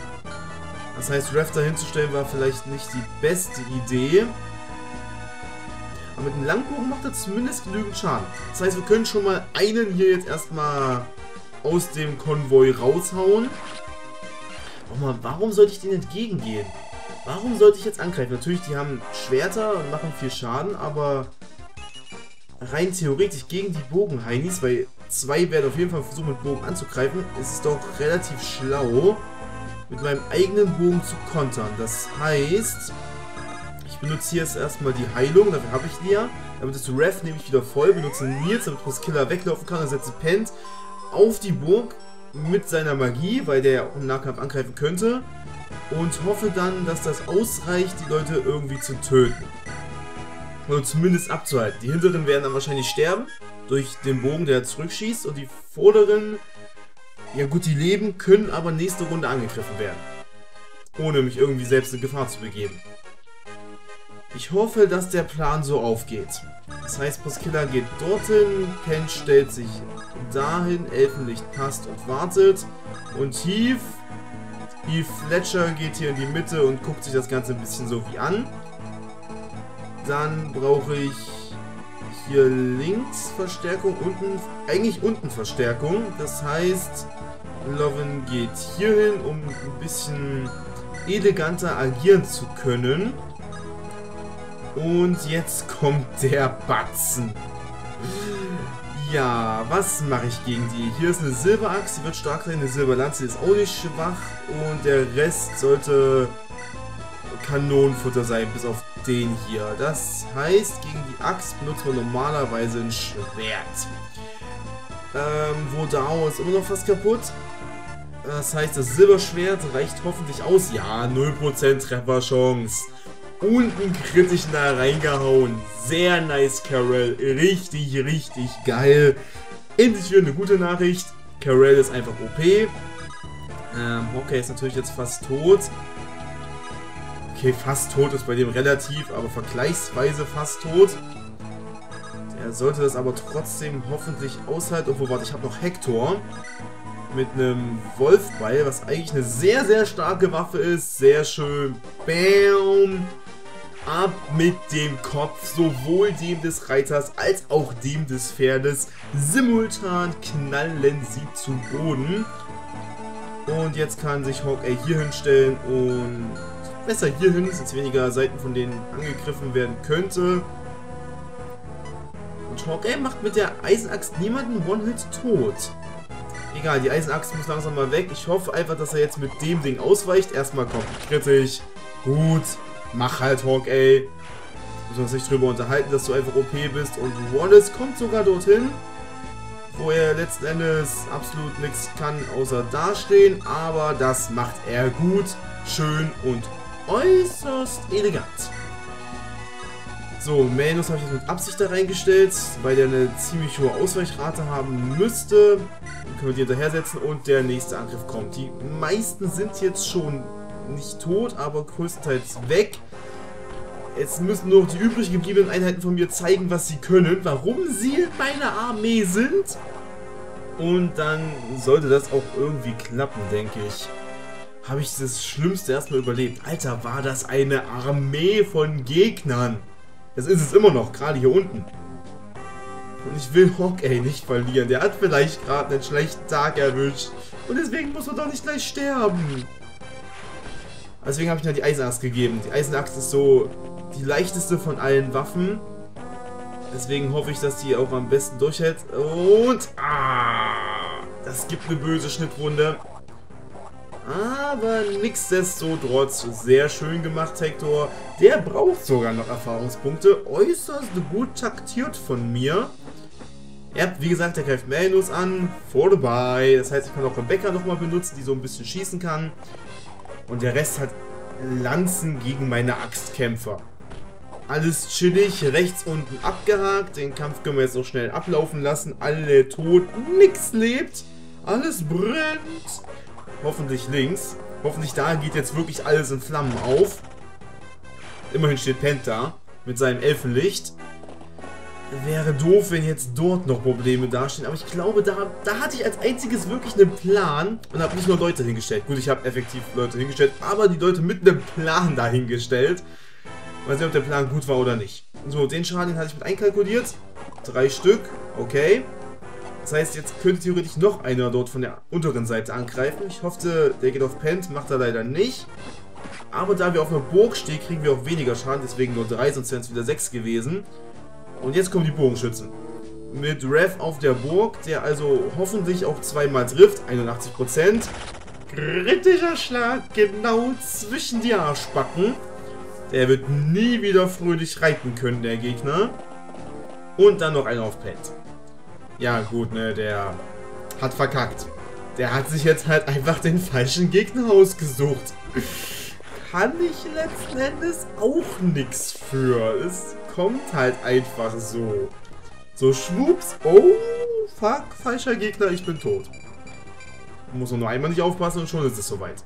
Das heißt, Rev dahinzustellen war vielleicht nicht die beste Idee. Aber mit dem Langbogen macht er zumindest genügend Schaden. Das heißt, wir können schon mal einen hier jetzt erstmal aus dem Konvoi raushauen. Mal, warum sollte ich den entgegengehen? Warum sollte ich jetzt angreifen? Natürlich, die haben Schwerter und machen viel Schaden, aber rein theoretisch gegen die Bogenheinis, weil zwei werden auf jeden Fall versuchen mit Bogen anzugreifen, ist es doch relativ schlau, mit meinem eigenen Bogen zu kontern. Das heißt, ich benutze hier jetzt erstmal die Heilung, dafür habe ich die ja. Damit ist Rev nämlich wieder voll, benutze Nils, damit das Killer weglaufen kann und setze Pent auf die Burg mit seiner Magie, weil der ja auch im Nahkampf angreifen könnte. Und hoffe dann, dass das ausreicht, die Leute irgendwie zu töten. Oder zumindest abzuhalten. Die hinteren werden dann wahrscheinlich sterben, durch den Bogen, der zurückschießt. Und die vorderen, ja gut, die leben, können aber nächste Runde angegriffen werden. Ohne mich irgendwie selbst in Gefahr zu begeben. Ich hoffe, dass der Plan so aufgeht. Das heißt, Poskilla geht dorthin, Pen stellt sich dahin, Elfenlicht passt und wartet. Und Heath, Heath Fletcher geht hier in die Mitte und guckt sich das Ganze ein bisschen so wie an. Dann brauche ich hier links Verstärkung, unten, eigentlich unten Verstärkung. Das heißt, Lovin geht hier hin, um ein bisschen eleganter agieren zu können. Und jetzt kommt der Batzen. Ja, was mache ich gegen die? Hier ist eine Silberachse, die wird stark sein. Eine Silberlanze ist auch nicht schwach. Und der Rest sollte Kanonenfutter sein, bis auf den hier. Das heißt, gegen die Axt benutzt man normalerweise ein Schwert. Ähm, Wodao ist immer noch fast kaputt. Das heißt, das Silberschwert reicht hoffentlich aus. Ja, 0% Trefferchance. Und einen kritischen da reingehauen. Sehr nice, Carell. Richtig, richtig geil. Endlich wieder eine gute Nachricht. Carell ist einfach OP. Ähm, Hawkeye ist natürlich jetzt fast tot. Okay, fast tot ist bei dem relativ, aber vergleichsweise fast tot. Er sollte das aber trotzdem hoffentlich aushalten. Obwohl, warte, ich habe noch Hector mit einem Wolfbeil, was eigentlich eine sehr, sehr starke Waffe ist. Sehr schön. Bam! Ab mit dem Kopf, sowohl dem des Reiters als auch dem des Pferdes. Simultan knallen sie zu Boden. Und jetzt kann sich Hawkeye hier hinstellen und besser hier hin, sind weniger Seiten, von denen angegriffen werden könnte. Und Hawkeye macht mit der Eisenaxt niemanden One-Hit tot. Egal, die Eisenaxt muss langsam mal weg. Ich hoffe einfach, dass er jetzt mit dem Ding ausweicht. Erstmal kommt kritisch. Gut. Mach halt, Hawkeye. Müssen wir uns nicht drüber unterhalten, dass du einfach OP bist. Und Wallace kommt sogar dorthin, wo er letzten Endes absolut nichts kann, außer dastehen. Aber das macht er gut, schön und äußerst elegant. So, Manus habe ich jetzt mit Absicht da reingestellt, weil der eine ziemlich hohe Ausweichrate haben müsste. Dann können wir die hinterher setzen und der nächste Angriff kommt. Die meisten sind jetzt schon nicht tot, aber größtenteils weg. Jetzt müssen nur die übrig gebliebenen Einheiten von mir zeigen, was sie können, warum sie in meiner Armee sind. Und dann sollte das auch irgendwie klappen, denke ich. Habe ich das Schlimmste erstmal überlebt. Alter, war das eine Armee von Gegnern. Das ist es immer noch, gerade hier unten. Und ich will Hawkeye nicht verlieren. Der hat vielleicht gerade einen schlechten Tag erwischt. Und deswegen muss er doch nicht gleich sterben. Deswegen habe ich mir die Eisenaxt gegeben. Die Eisenaxt ist so die leichteste von allen Waffen. Deswegen hoffe ich, dass die auch am besten durchhält. Und... Ah, das gibt eine böse Schnittwunde. Aber nichtsdestotrotz sehr schön gemacht, Hector. Der braucht sogar noch Erfahrungspunkte. Äußerst gut taktiert von mir. Er hat, wie gesagt, der greift Melnus an. Vorbei. Das heißt, ich kann auch Rebecca nochmal benutzen, die so ein bisschen schießen kann. Und der Rest hat Lanzen gegen meine Axtkämpfer. Alles chillig, rechts unten abgehakt. Den Kampf können wir jetzt so schnell ablaufen lassen. Alle tot, nix lebt. Alles brennt. Hoffentlich links. Hoffentlich da geht jetzt wirklich alles in Flammen auf. Immerhin steht Penta mit seinem Elfenlicht. Wäre doof, wenn jetzt dort noch Probleme dastehen. Aber ich glaube, da, da hatte ich als einziges wirklich einen Plan und habe nicht nur Leute hingestellt. Gut, ich habe effektiv Leute hingestellt, aber die Leute mit einem Plan dahingestellt. Mal sehen, ob der Plan gut war oder nicht. So, den Schaden hatte ich mit einkalkuliert. Drei Stück, okay. Das heißt, jetzt könnte theoretisch noch einer dort von der unteren Seite angreifen. Ich hoffe, der geht auf Pent, macht er leider nicht. Aber da wir auf einer Burg stehen, kriegen wir auch weniger Schaden, deswegen nur drei, sonst wären es wieder sechs gewesen. Und jetzt kommen die Bogenschützen. Mit Rev auf der Burg, der also hoffentlich auch zweimal trifft, 81%. Kritischer Schlag, genau zwischen die Arschbacken. Der wird nie wieder fröhlich reiten können, der Gegner. Und dann noch einer auf Pet. Ja, gut, ne, der hat verkackt. Der hat sich jetzt halt einfach den falschen Gegner ausgesucht. Kann ich letzten Endes auch nichts für. Es kommt halt einfach so. So schwupps. Oh, fuck, falscher Gegner, ich bin tot. Muss nur einmal nicht aufpassen und schon ist es soweit.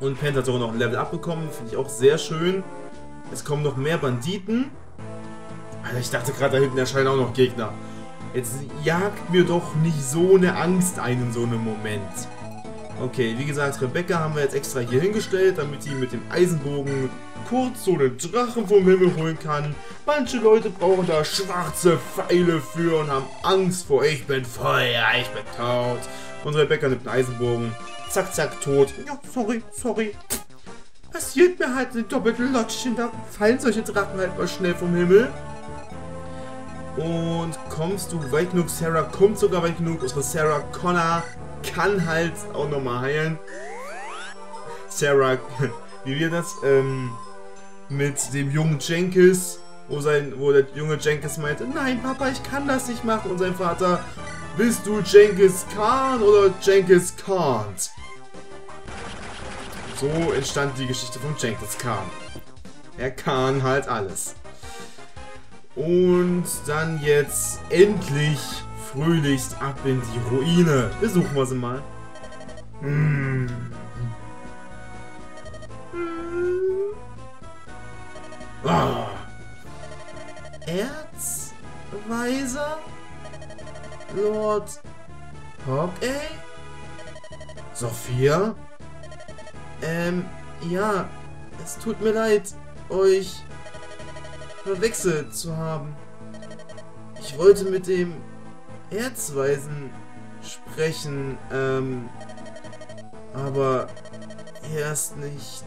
Und Pent hat sogar noch ein Level abbekommen, finde ich auch sehr schön. Es kommen noch mehr Banditen. Alter, ich dachte gerade, da hinten erscheinen auch noch Gegner. Jetzt jagt mir doch nicht so eine Angst ein in so einem Moment. Okay, wie gesagt, Rebecca haben wir jetzt extra hier hingestellt, damit die mit dem Eisenbogen kurz so einen Drachen vom Himmel holen kann. Manche Leute brauchen da schwarze Pfeile für und haben Angst vor Ich bin Feuer, ich bin tot. Und Rebecca nimmt einen Eisenbogen. Zack, zack, tot. Ja, sorry, sorry. Passiert mir halt ein doppelten Lotschen, da fallen solche Drachen halt mal schnell vom Himmel. Und kommst du weit genug? Sarah kommt sogar weit genug. Unsere Sarah Connor kann halt auch nochmal heilen. Sarah, wie wir das, ähm, mit dem jungen Jenkins, wo, sein, wo der junge Jenkins meinte, nein Papa, ich kann das nicht machen. Und sein Vater, bist du Jenkins Khan oder Jenkins Khan? So entstand die Geschichte von Jenkins Khan. Er kann halt alles. Und dann jetzt endlich fröhlichst ab in die Ruine. Besuchen wir sie mal. Hm. Oh. Erzweiser? Lord Hawkeye? Sophia? Ähm, ja, es tut mir leid, euch verwechselt zu haben. Ich wollte mit dem Erzweisen sprechen, ähm, aber er ist nicht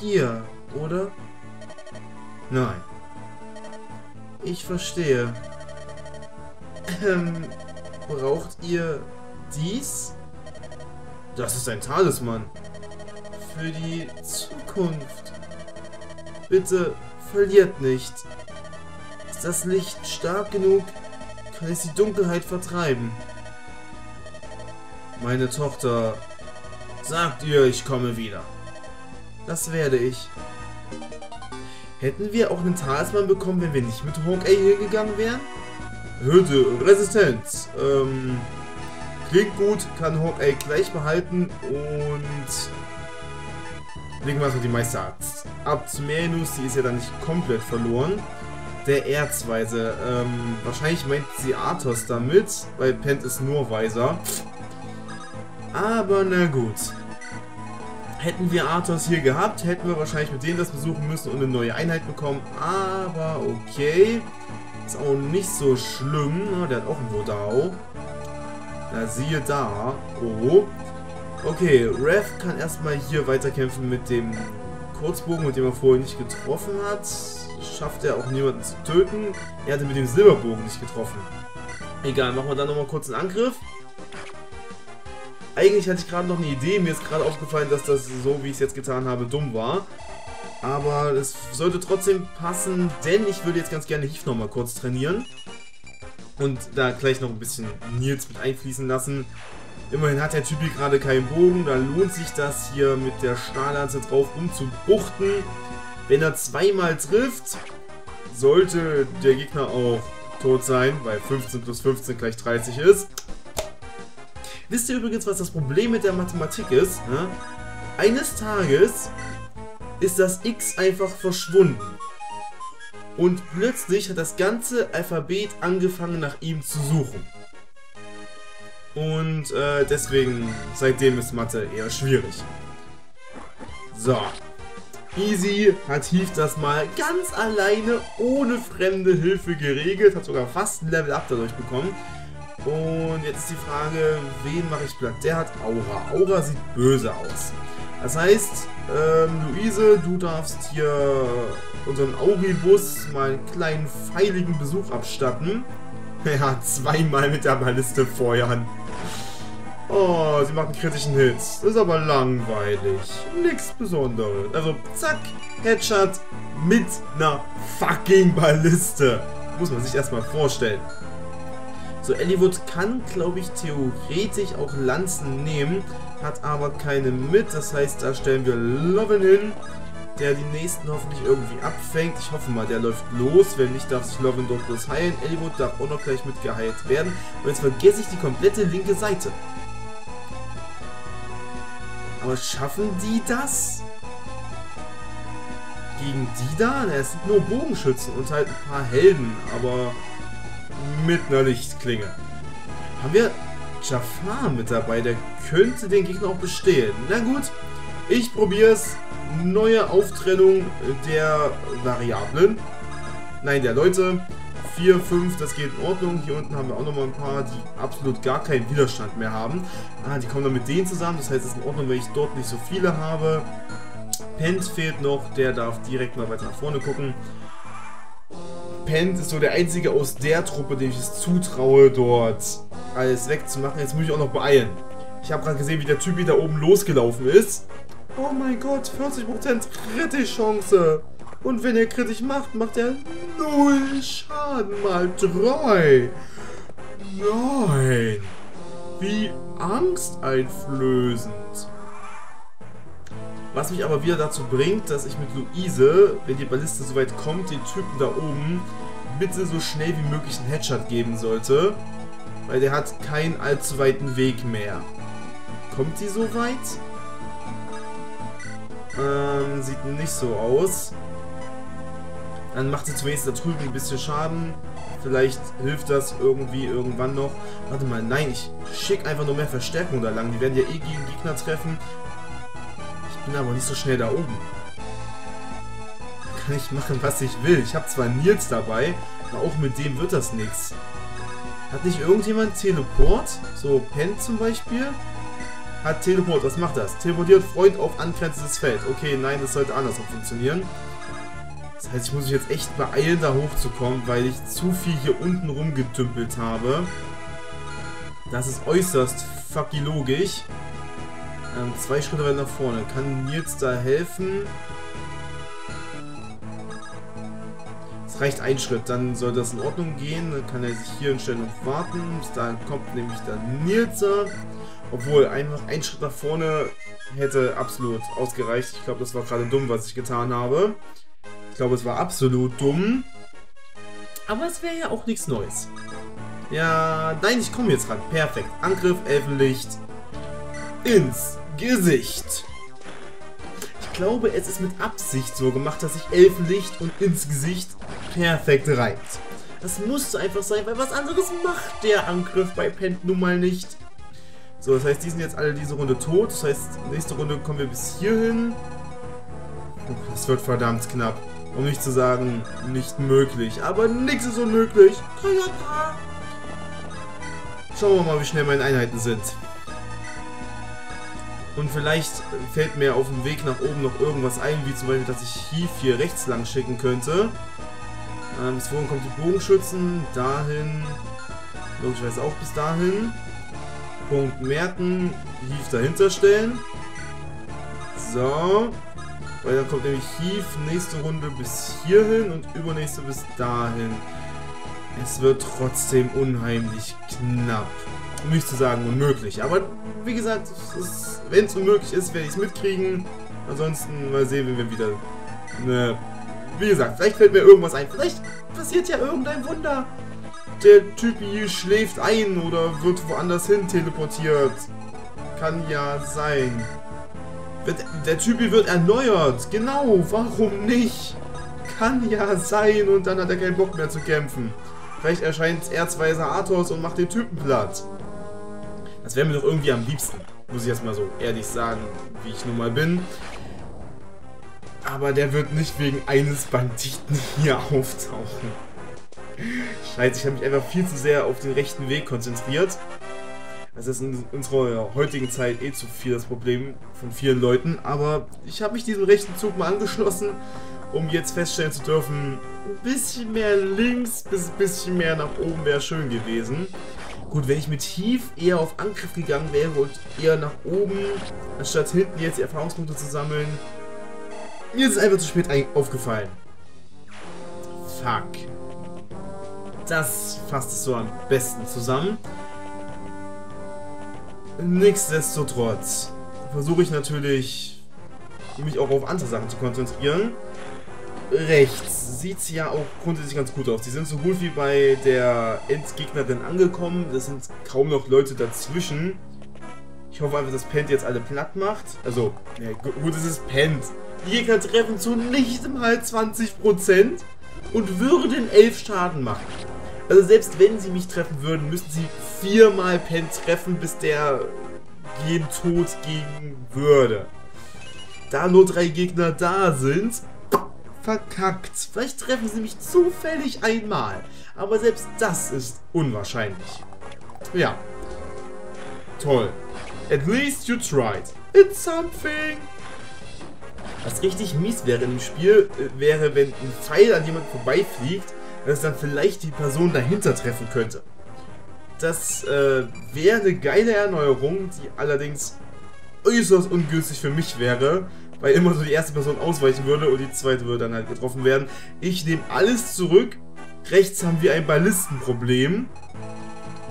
hier, oder? Nein. Ich verstehe. Ähm, braucht ihr dies? Das ist ein Talisman. Für die Zukunft. Bitte verliert nicht. Ist das Licht stark genug, kann es die Dunkelheit vertreiben. Meine Tochter sagt ihr, ich komme wieder. Das werde ich. Hätten wir auch einen Talisman bekommen, wenn wir nicht mit Hawkeye hier gegangen wären? Erhöhte Resistenz. Ähm, klingt gut, kann Hawkeye gleich behalten und wir erstmal die Meisterarzt. Ab zu Merinus, die ist ja dann nicht komplett verloren. Der Erzweise. Ähm, wahrscheinlich meint sie Athos damit, weil Pent ist nur Weiser. Aber na gut. Hätten wir Arthos hier gehabt, hätten wir wahrscheinlich mit denen das besuchen müssen und eine neue Einheit bekommen. Aber okay. Ist auch nicht so schlimm. Oh, der hat auch einen Wodao. Na, siehe da. Oh. Okay, Rev kann erstmal hier weiterkämpfen mit dem Kurzbogen, mit dem er vorher nicht getroffen hat. Schafft er auch niemanden zu töten. Er hatte mit dem Silberbogen nicht getroffen. Egal, machen wir dann nochmal kurz einen Angriff. Eigentlich hatte ich gerade noch eine Idee. Mir ist gerade aufgefallen, dass das so, wie ich es jetzt getan habe, dumm war. Aber es sollte trotzdem passen, denn ich würde jetzt ganz gerne Heath nochmal kurz trainieren. Und da gleich noch ein bisschen Nils mit einfließen lassen. Immerhin hat der Typ hier gerade keinen Bogen, da lohnt sich das hier mit der Stahllanze drauf umzubuchten. Wenn er zweimal trifft, sollte der Gegner auch tot sein, weil 15 plus 15 gleich 30 ist. Wisst ihr übrigens, was das Problem mit der Mathematik ist? Ne? Eines Tages ist das X einfach verschwunden. Und plötzlich hat das ganze Alphabet angefangen nach ihm zu suchen. Und äh, deswegen, seitdem ist Mathe eher schwierig. So. Easy hat Heath das mal ganz alleine, ohne fremde Hilfe geregelt. Hat sogar fast ein Level Up dadurch bekommen. Und jetzt ist die Frage, wen mache ich platt? Der hat Aura. Aura sieht böse aus. Das heißt, ähm, Luise, du darfst hier unseren Auribus mal einen kleinen feiligen Besuch abstatten. Ja, zweimal mit der Balliste feuern. Oh, sie macht einen kritischen Hit. Das ist aber langweilig. Nichts Besonderes. Also, zack, Headshot mit einer fucking Balliste. Muss man sich erstmal vorstellen. So, Elliewood kann, glaube ich, theoretisch auch Lanzen nehmen, hat aber keine mit. Das heißt, da stellen wir Lovin hin, der die nächsten hoffentlich irgendwie abfängt. Ich hoffe mal, der läuft los. Wenn nicht, darf sich Lovin dort bloß heilen. Elliewood darf auch noch gleich mit geheilt werden. Und jetzt vergesse ich die komplette linke Seite. Aber schaffen die das? Gegen die da? Es sind nur Bogenschützen und halt ein paar Helden, aber mit einer Lichtklinge. Haben wir Jafar mit dabei? Der könnte den Gegner auch bestehen. Na gut, ich probiere es. Neue Auftrennung der Variablen. Nein, der Leute. 4, 5, das geht in Ordnung. Hier unten haben wir auch nochmal ein paar, die absolut gar keinen Widerstand mehr haben. Ah, die kommen dann mit denen zusammen. Das heißt, es ist in Ordnung, wenn ich dort nicht so viele habe. Pent fehlt noch. Der darf direkt mal weiter nach vorne gucken. Pent ist so der einzige aus der Truppe, dem ich es zutraue, dort alles wegzumachen. Jetzt muss ich auch noch beeilen. Ich habe gerade gesehen, wie der Typ wieder oben losgelaufen ist. Oh mein Gott, 40% Kritischchance. Und wenn er kritisch macht, macht er 0 Schaden mal 3. Nein. Wie angsteinflößend. Was mich aber wieder dazu bringt, dass ich mit Luise, wenn die Balliste soweit kommt, den Typen da oben bitte so schnell wie möglich einen Headshot geben sollte. Weil der hat keinen allzu weiten Weg mehr. Kommt die so weit? Ähm, sieht nicht so aus. Dann macht sie zunächst da drüben ein bisschen Schaden. Vielleicht hilft das irgendwie irgendwann noch. Warte mal, nein, ich schicke einfach nur mehr Verstärkung da lang. Die werden ja eh gegen Gegner treffen bin aber nicht so schnell da oben. Kann ich machen, was ich will. Ich habe zwar Nils dabei, aber auch mit dem wird das nichts. Hat nicht irgendjemand Teleport? So, Pen zum Beispiel? Hat Teleport, was macht das? Teleportiert Freund auf angrenzendes Feld. Okay, nein, das sollte andersrum funktionieren. Das heißt, ich muss mich jetzt echt beeilen, da hochzukommen, weil ich zu viel hier unten rumgedümpelt habe. Das ist äußerst fucking logisch. Ähm, zwei Schritte weiter nach vorne. Kann Nils da helfen? Es reicht ein Schritt, dann soll das in Ordnung gehen. Dann kann er sich hier hinstellen und warten. Bis dahin kommt nämlich dann Nilser. Obwohl, einfach ein Schritt nach vorne hätte absolut ausgereicht. Ich glaube, das war gerade dumm, was ich getan habe. Ich glaube, es war absolut dumm. Aber es wäre ja auch nichts Neues. Ja, nein, ich komme jetzt ran. Perfekt. Angriff, Elfenlicht. Ins Gesicht. Ich glaube, es ist mit Absicht so gemacht, dass sich Elfenlicht und ins Gesicht perfekt reibt. Das musste einfach sein, weil was anderes macht der Angriff bei Pent nun mal nicht. So, das heißt, die sind jetzt alle diese Runde tot. Das heißt, nächste Runde kommen wir bis hierhin. Das wird verdammt knapp. Um nicht zu sagen, nicht möglich. Aber nichts ist unmöglich. Schauen wir mal, wie schnell meine Einheiten sind. Und vielleicht fällt mir auf dem Weg nach oben noch irgendwas ein, wie zum Beispiel, dass ich Heath hier rechts lang schicken könnte. Ähm, bis wohin kommt die Bogenschützen? Dahin. Logischerweise auch bis dahin. Punkt merken. Heath dahinter stellen. So. Weil dann kommt nämlich Heath nächste Runde bis hierhin und übernächste bis dahin. Es wird trotzdem unheimlich knapp um nicht zu sagen unmöglich. Aber wie gesagt, wenn es unmöglich ist, werde ich es mitkriegen. Ansonsten mal sehen, wenn wir wieder... Ne, wie gesagt, vielleicht fällt mir irgendwas ein. Vielleicht passiert ja irgendein Wunder. Der Typ hier schläft ein oder wird woanders hin teleportiert. Kann ja sein. Der Typ wird erneuert. Genau, warum nicht? Kann ja sein und dann hat er keinen Bock mehr zu kämpfen. Vielleicht erscheint Erzweiser Athos und macht den Typen platt. Das wäre mir doch irgendwie am liebsten. Muss ich jetzt mal so ehrlich sagen, wie ich nun mal bin. Aber der wird nicht wegen eines Banditen hier auftauchen. Scheiße, ich habe mich einfach viel zu sehr auf den rechten Weg konzentriert. Das ist in unserer heutigen Zeit eh zu viel das Problem von vielen Leuten. Aber ich habe mich diesem rechten Zug mal angeschlossen, um jetzt feststellen zu dürfen, ein bisschen mehr links bis ein bisschen mehr nach oben wäre schön gewesen. Gut, wenn ich mit Heath eher auf Angriff gegangen wäre und eher nach oben, anstatt hinten jetzt die Erfahrungspunkte zu sammeln. Mir ist es einfach zu spät aufgefallen. Fuck. Das fasst es so am besten zusammen. Nichtsdestotrotz versuche ich natürlich, mich auch auf andere Sachen zu konzentrieren rechts sieht es ja auch grundsätzlich ganz gut aus. Die sind so gut wie bei der Endgegnerin angekommen. Das sind kaum noch Leute dazwischen. Ich hoffe einfach, dass Pent jetzt alle platt macht. Also, ja, gut, es ist Pent. Die Gegner treffen zu nicht mal 20% und würden 11 Schaden machen. Also selbst wenn sie mich treffen würden, müssten sie viermal Pent treffen, bis der jeden Tod gehen würde. Da nur drei Gegner da sind, verkackt. Vielleicht treffen sie mich zufällig einmal. Aber selbst das ist unwahrscheinlich. Ja. Toll. At least you tried. It's something. Was richtig mies wäre im Spiel, äh, wäre, wenn ein Pfeil an jemand vorbeifliegt, dass dann vielleicht die Person dahinter treffen könnte. Das äh, wäre eine geile Erneuerung, die allerdings äußerst ungünstig für mich wäre, weil immer so die erste Person ausweichen würde und die zweite würde dann halt getroffen werden. Ich nehme alles zurück. Rechts haben wir ein Ballistenproblem,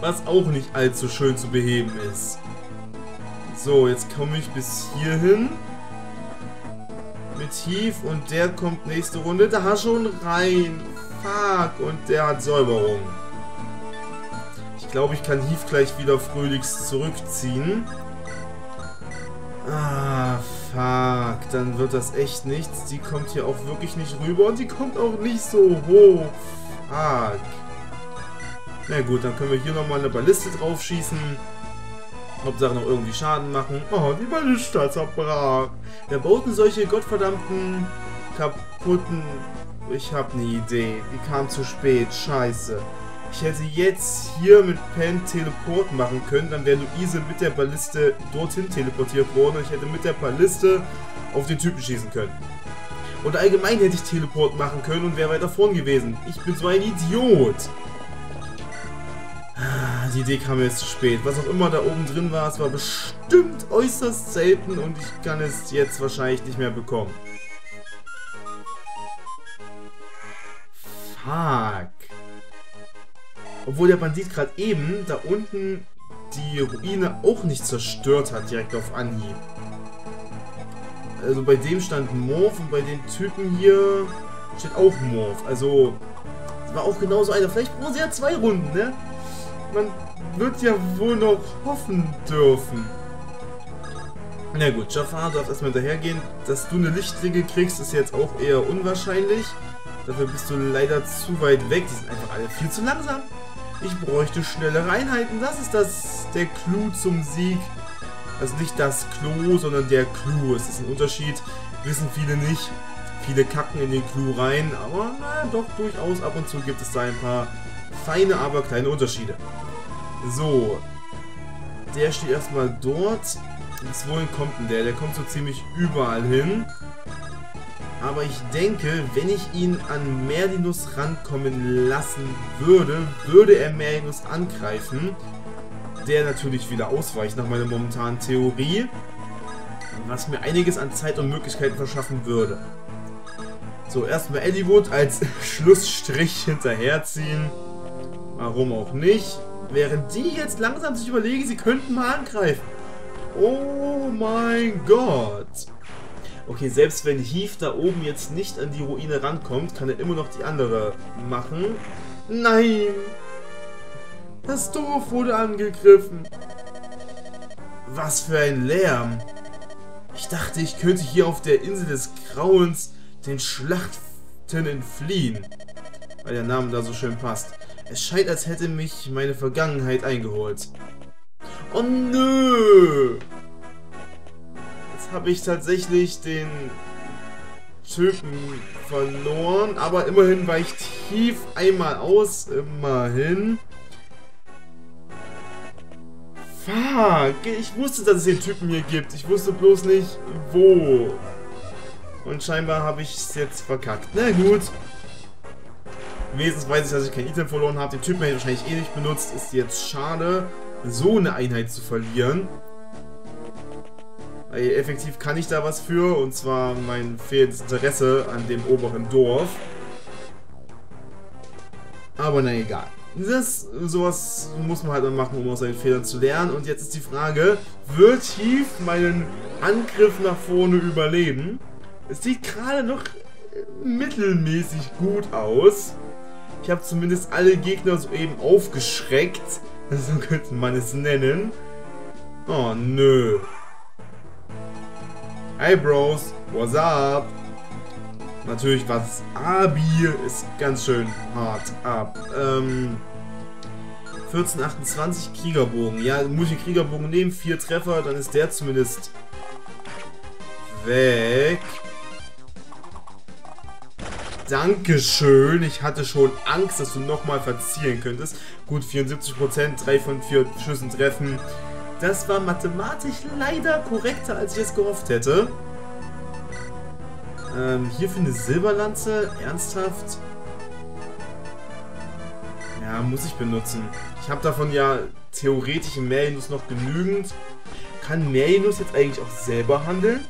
was auch nicht allzu schön zu beheben ist. So, jetzt komme ich bis hierhin. Mit Heath und der kommt nächste Runde da schon rein. Fuck, und der hat Säuberung. Ich glaube, ich kann Heath gleich wieder fröhlichst zurückziehen. Ah, fuck. Dann wird das echt nichts. Die kommt hier auch wirklich nicht rüber und die kommt auch nicht so hoch. Fuck. Na gut, dann können wir hier nochmal eine Balliste drauf schießen. Hauptsache noch irgendwie Schaden machen. Oh, die Balliste hat zerbrach. Wer baut solche gottverdammten kaputten... Ich habe eine Idee. Die kam zu spät. Scheiße. Ich hätte jetzt hier mit Pen Teleport machen können, dann wäre Luise mit der Balliste dorthin teleportiert worden und ich hätte mit der Balliste auf den Typen schießen können. Und allgemein hätte ich Teleport machen können und wäre weiter vorn gewesen. Ich bin so ein Idiot. Ah, die Idee kam jetzt zu spät. Was auch immer da oben drin war, es war bestimmt äußerst selten und ich kann es jetzt wahrscheinlich nicht mehr bekommen. Fuck. Obwohl der Bandit gerade eben da unten die Ruine auch nicht zerstört hat, direkt auf Anhieb. Also bei dem stand Morph und bei den Typen hier steht auch Morph. Also war auch genauso einer. Vielleicht sie ja zwei Runden, ne? Man wird ja wohl noch hoffen dürfen. Na gut, Jafar darf erstmal hinterhergehen. Dass du eine Lichtlinge kriegst, ist jetzt auch eher unwahrscheinlich. Dafür bist du leider zu weit weg. Die sind einfach alle viel zu langsam. Ich bräuchte schnelle Einheiten. Das ist das der Clou zum Sieg. Also nicht das Klo, sondern der Clou. Es ist ein Unterschied. Wissen viele nicht. Viele kacken in den Clou rein. Aber naja, doch durchaus ab und zu gibt es da ein paar feine, aber kleine Unterschiede. So. Der steht erstmal dort. Bis wohin kommt denn der? Der kommt so ziemlich überall hin. Aber ich denke, wenn ich ihn an Merlinus rankommen lassen würde, würde er Merlinus angreifen. Der natürlich wieder ausweicht nach meiner momentanen Theorie. Was mir einiges an Zeit und Möglichkeiten verschaffen würde. So, erstmal Eddiewood als Schlussstrich hinterherziehen. Warum auch nicht. Während die jetzt langsam sich überlegen, sie könnten mal angreifen. Oh mein Gott. Okay, selbst wenn Heath da oben jetzt nicht an die Ruine rankommt, kann er immer noch die andere machen. Nein! Das Dorf wurde angegriffen. Was für ein Lärm. Ich dachte, ich könnte hier auf der Insel des Grauens den Schlachten entfliehen. Weil der Name da so schön passt. Es scheint, als hätte mich meine Vergangenheit eingeholt. Oh nö! Habe ich tatsächlich den Typen verloren. Aber immerhin weicht tief einmal aus. Immerhin. Fuck. Ich wusste, dass es den Typen hier gibt. Ich wusste bloß nicht, wo. Und scheinbar habe ich es jetzt verkackt. Na gut. Wesentlich weiß ich, dass ich kein Item verloren habe. Den Typen hätte ich wahrscheinlich eh nicht benutzt. Ist jetzt schade, so eine Einheit zu verlieren. Effektiv kann ich da was für, und zwar mein fehlendes Interesse an dem oberen Dorf. Aber na egal. Das, sowas muss man halt mal machen, um aus seinen Fehlern zu lernen. Und jetzt ist die Frage, wird Heath meinen Angriff nach vorne überleben? Es sieht gerade noch mittelmäßig gut aus. Ich habe zumindest alle Gegner soeben aufgeschreckt. So könnte man es nennen. Oh, nö. Hi Bros, what's up? Natürlich was Abi ist ganz schön hart ab. Ähm, 1428 Kriegerbogen. Ja, muss ich Kriegerbogen nehmen, vier Treffer, dann ist der zumindest weg. Dankeschön. Ich hatte schon Angst, dass du nochmal verzielen könntest. Gut, 74%, 3 von 4 Schüssen treffen. Das war mathematisch leider korrekter, als ich es gehofft hätte. Ähm, hier für eine Silberlanze? Ernsthaft? Ja, muss ich benutzen. Ich habe davon ja theoretisch in Merienus noch genügend. Kann Merienus jetzt eigentlich auch selber handeln?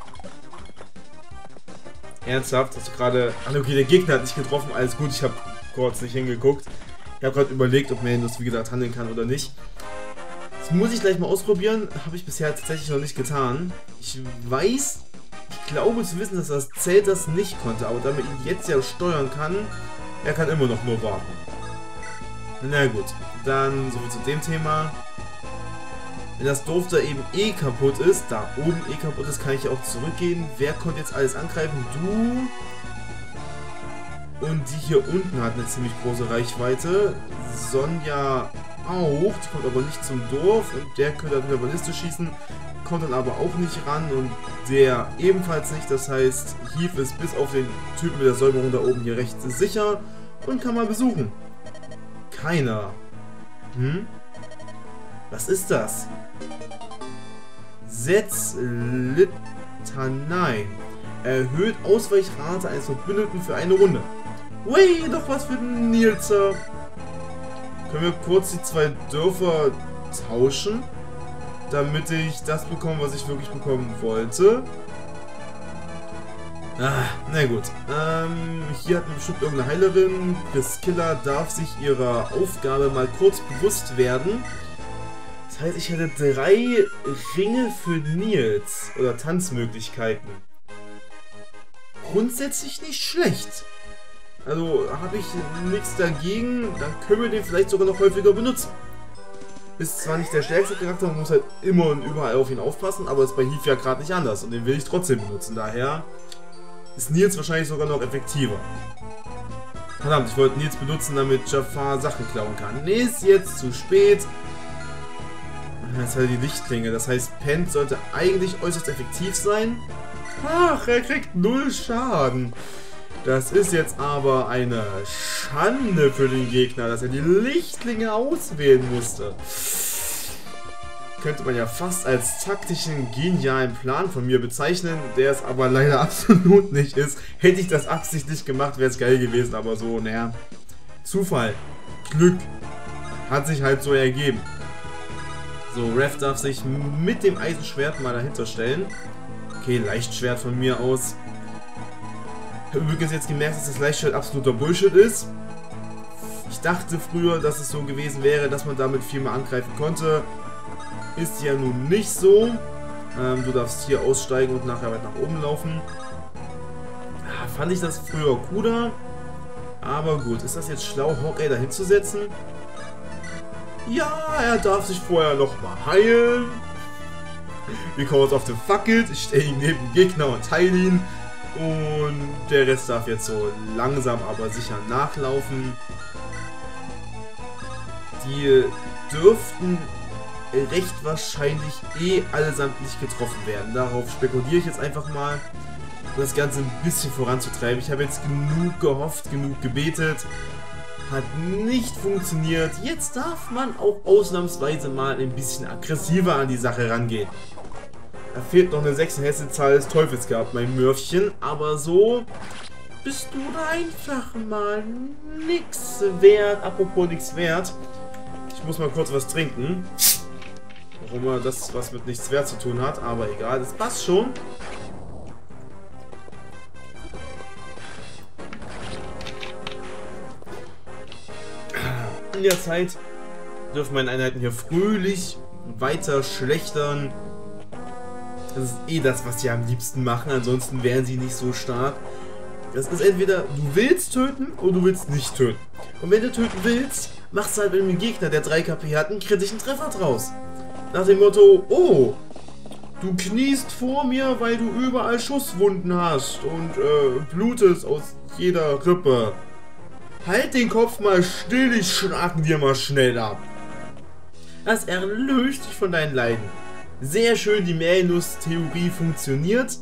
Ernsthaft? Hast du gerade... Ach, okay, der Gegner hat nicht getroffen. Alles gut, ich habe kurz nicht hingeguckt. Ich habe gerade überlegt, ob Merienus, wie gesagt, handeln kann oder nicht. Das muss ich gleich mal ausprobieren. Habe ich bisher tatsächlich noch nicht getan. Ich weiß, ich glaube zu wissen, dass das Zelt das nicht konnte. Aber da man ihn jetzt ja steuern kann, er kann immer noch nur warten. Na gut, dann soviel zu dem Thema. Wenn das Dorf da eben eh kaputt ist, da oben eh kaputt ist, kann ich auch zurückgehen. Wer konnte jetzt alles angreifen? Du. Und die hier unten hat eine ziemlich große Reichweite. Sonja auch. Die kommt aber nicht zum Dorf und der könnte mit der Balliste schießen, kommt dann aber auch nicht ran und der ebenfalls nicht. Das heißt, Heath ist bis auf den Typen mit der Säuberung da oben hier recht sicher und kann mal besuchen. Keiner. Hm? Was ist das? Setz Litanei. Erhöht Ausweichrate eines Verbündeten für eine Runde. Ui, doch was für den Nilser. Können wir kurz die zwei Dörfer tauschen? Damit ich das bekomme, was ich wirklich bekommen wollte. Ah, na gut. Ähm, hier hat bestimmt irgendeine Heilerin. Priscilla darf sich ihrer Aufgabe mal kurz bewusst werden. Das heißt, ich hätte drei Ringe für Nils. Oder Tanzmöglichkeiten. Grundsätzlich nicht schlecht. Also habe ich nichts dagegen, dann können wir den vielleicht sogar noch häufiger benutzen. Ist zwar nicht der stärkste Charakter, man muss halt immer und überall auf ihn aufpassen, aber ist bei Heath ja gerade nicht anders und den will ich trotzdem benutzen. Daher ist Nils wahrscheinlich sogar noch effektiver. Verdammt, ich wollte Nils benutzen, damit Jafar Sachen klauen kann. Nee, ist jetzt zu spät. Das ist halt die Lichtklinge. Das heißt, Pent sollte eigentlich äußerst effektiv sein. Ach, er kriegt null Schaden. Das ist jetzt aber eine Schande für den Gegner, dass er die Lichtlinge auswählen musste. Könnte man ja fast als taktischen, genialen Plan von mir bezeichnen, der es aber leider absolut nicht ist. Hätte ich das absichtlich gemacht, wäre es geil gewesen, aber so, naja. Zufall. Glück. Hat sich halt so ergeben. So, Ref darf sich mit dem Eisenschwert mal dahinter stellen. Okay, Leichtschwert von mir aus. Habe übrigens jetzt gemerkt, dass das Leichtschwert absoluter Bullshit ist. Ich dachte früher, dass es so gewesen wäre, dass man damit viel mehr angreifen konnte. Ist ja nun nicht so. Ähm, du darfst hier aussteigen und nachher weit nach oben laufen. Ja, fand ich das früher cooler. Aber gut, ist das jetzt schlau, Hawkeye dahin zu setzen? Ja, er darf sich vorher nochmal heilen. Wir kommen uns auf den Fackelt. Ich stehe ihn neben den Gegner und heile ihn. Und der Rest darf jetzt so langsam aber sicher nachlaufen. Die dürften recht wahrscheinlich eh allesamt nicht getroffen werden. Darauf spekuliere ich jetzt einfach mal, um das Ganze ein bisschen voranzutreiben. Ich habe jetzt genug gehofft, genug gebetet. Hat nicht funktioniert. Jetzt darf man auch ausnahmsweise mal ein bisschen aggressiver an die Sache rangehen. Da fehlt noch eine 6 Hessezahl des Teufels gehabt, mein Mürfchen. Aber so bist du einfach mal nix wert. Apropos nix wert. Ich muss mal kurz was trinken. Warum immer das was mit nichts wert zu tun hat. Aber egal, das passt schon. In der Zeit dürfen meine Einheiten hier fröhlich weiter schlechtern. Das ist eh das, was sie am liebsten machen, ansonsten wären sie nicht so stark. Das ist entweder, du willst töten oder du willst nicht töten. Und wenn du töten willst, machst du halt mit einem Gegner, der 3 KP hat, einen kritischen Treffer draus. Nach dem Motto, oh, du kniest vor mir, weil du überall Schusswunden hast und äh, blutest aus jeder Rippe. Halt den Kopf mal still, ich schnacken dir mal schnell ab. Das erlöst dich von deinen Leiden. Sehr schön, die Merlinus-Theorie funktioniert.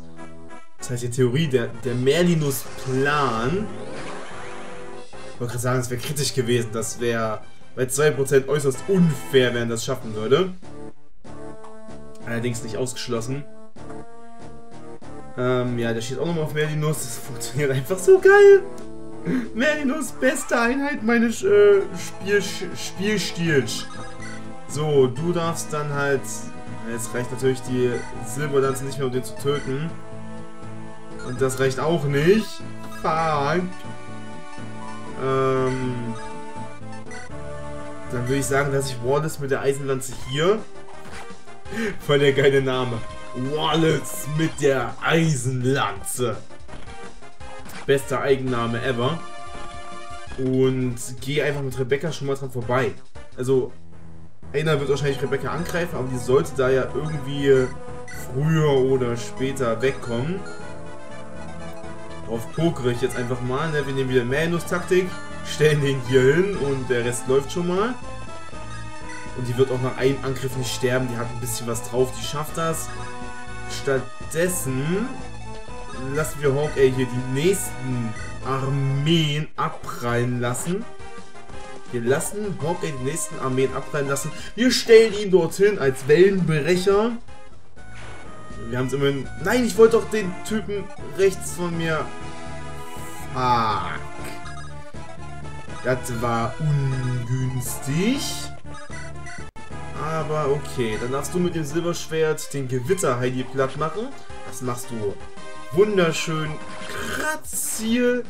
Das heißt, die Theorie, der, der Merlinus-Plan. Ich wollte gerade sagen, das wäre kritisch gewesen. Das wäre bei 2% äußerst unfair, wenn das schaffen würde. Allerdings nicht ausgeschlossen. Ähm, ja, der steht auch nochmal auf Merlinus. Das funktioniert einfach so geil. Merlinus, beste Einheit meines äh, Spiel, Spielstils. So, du darfst dann halt... Jetzt reicht natürlich die Silberdanze nicht mehr, um den zu töten. Und das reicht auch nicht. Fuck. Ähm... Dann würde ich sagen, dass ich Wallace mit der Eisenlanze hier... Voll der geile Name. Wallace mit der Eisenlanze bester Eigenname ever. Und gehe einfach mit Rebecca schon mal dran vorbei. Also, einer wird wahrscheinlich Rebecca angreifen, aber die sollte da ja irgendwie früher oder später wegkommen. Darauf pokere ich jetzt einfach mal. Ne? Wir nehmen wieder Manus-Taktik, stellen den hier hin und der Rest läuft schon mal. Und die wird auch nach einem Angriff nicht sterben. Die hat ein bisschen was drauf, die schafft das. Stattdessen lassen wir Hawkeye hier die nächsten Armeen abprallen lassen. Wir lassen Hawkeye die nächsten Armeen abprallen lassen. Wir stellen ihn dorthin als Wellenbrecher. Wir haben es immerhin... Nein, ich wollte doch den Typen rechts von mir... Fuck. Das war ungünstig. Aber okay, dann darfst du mit dem Silberschwert den Gewitter-Heidi platt machen. Das machst du wunderschön. Grazie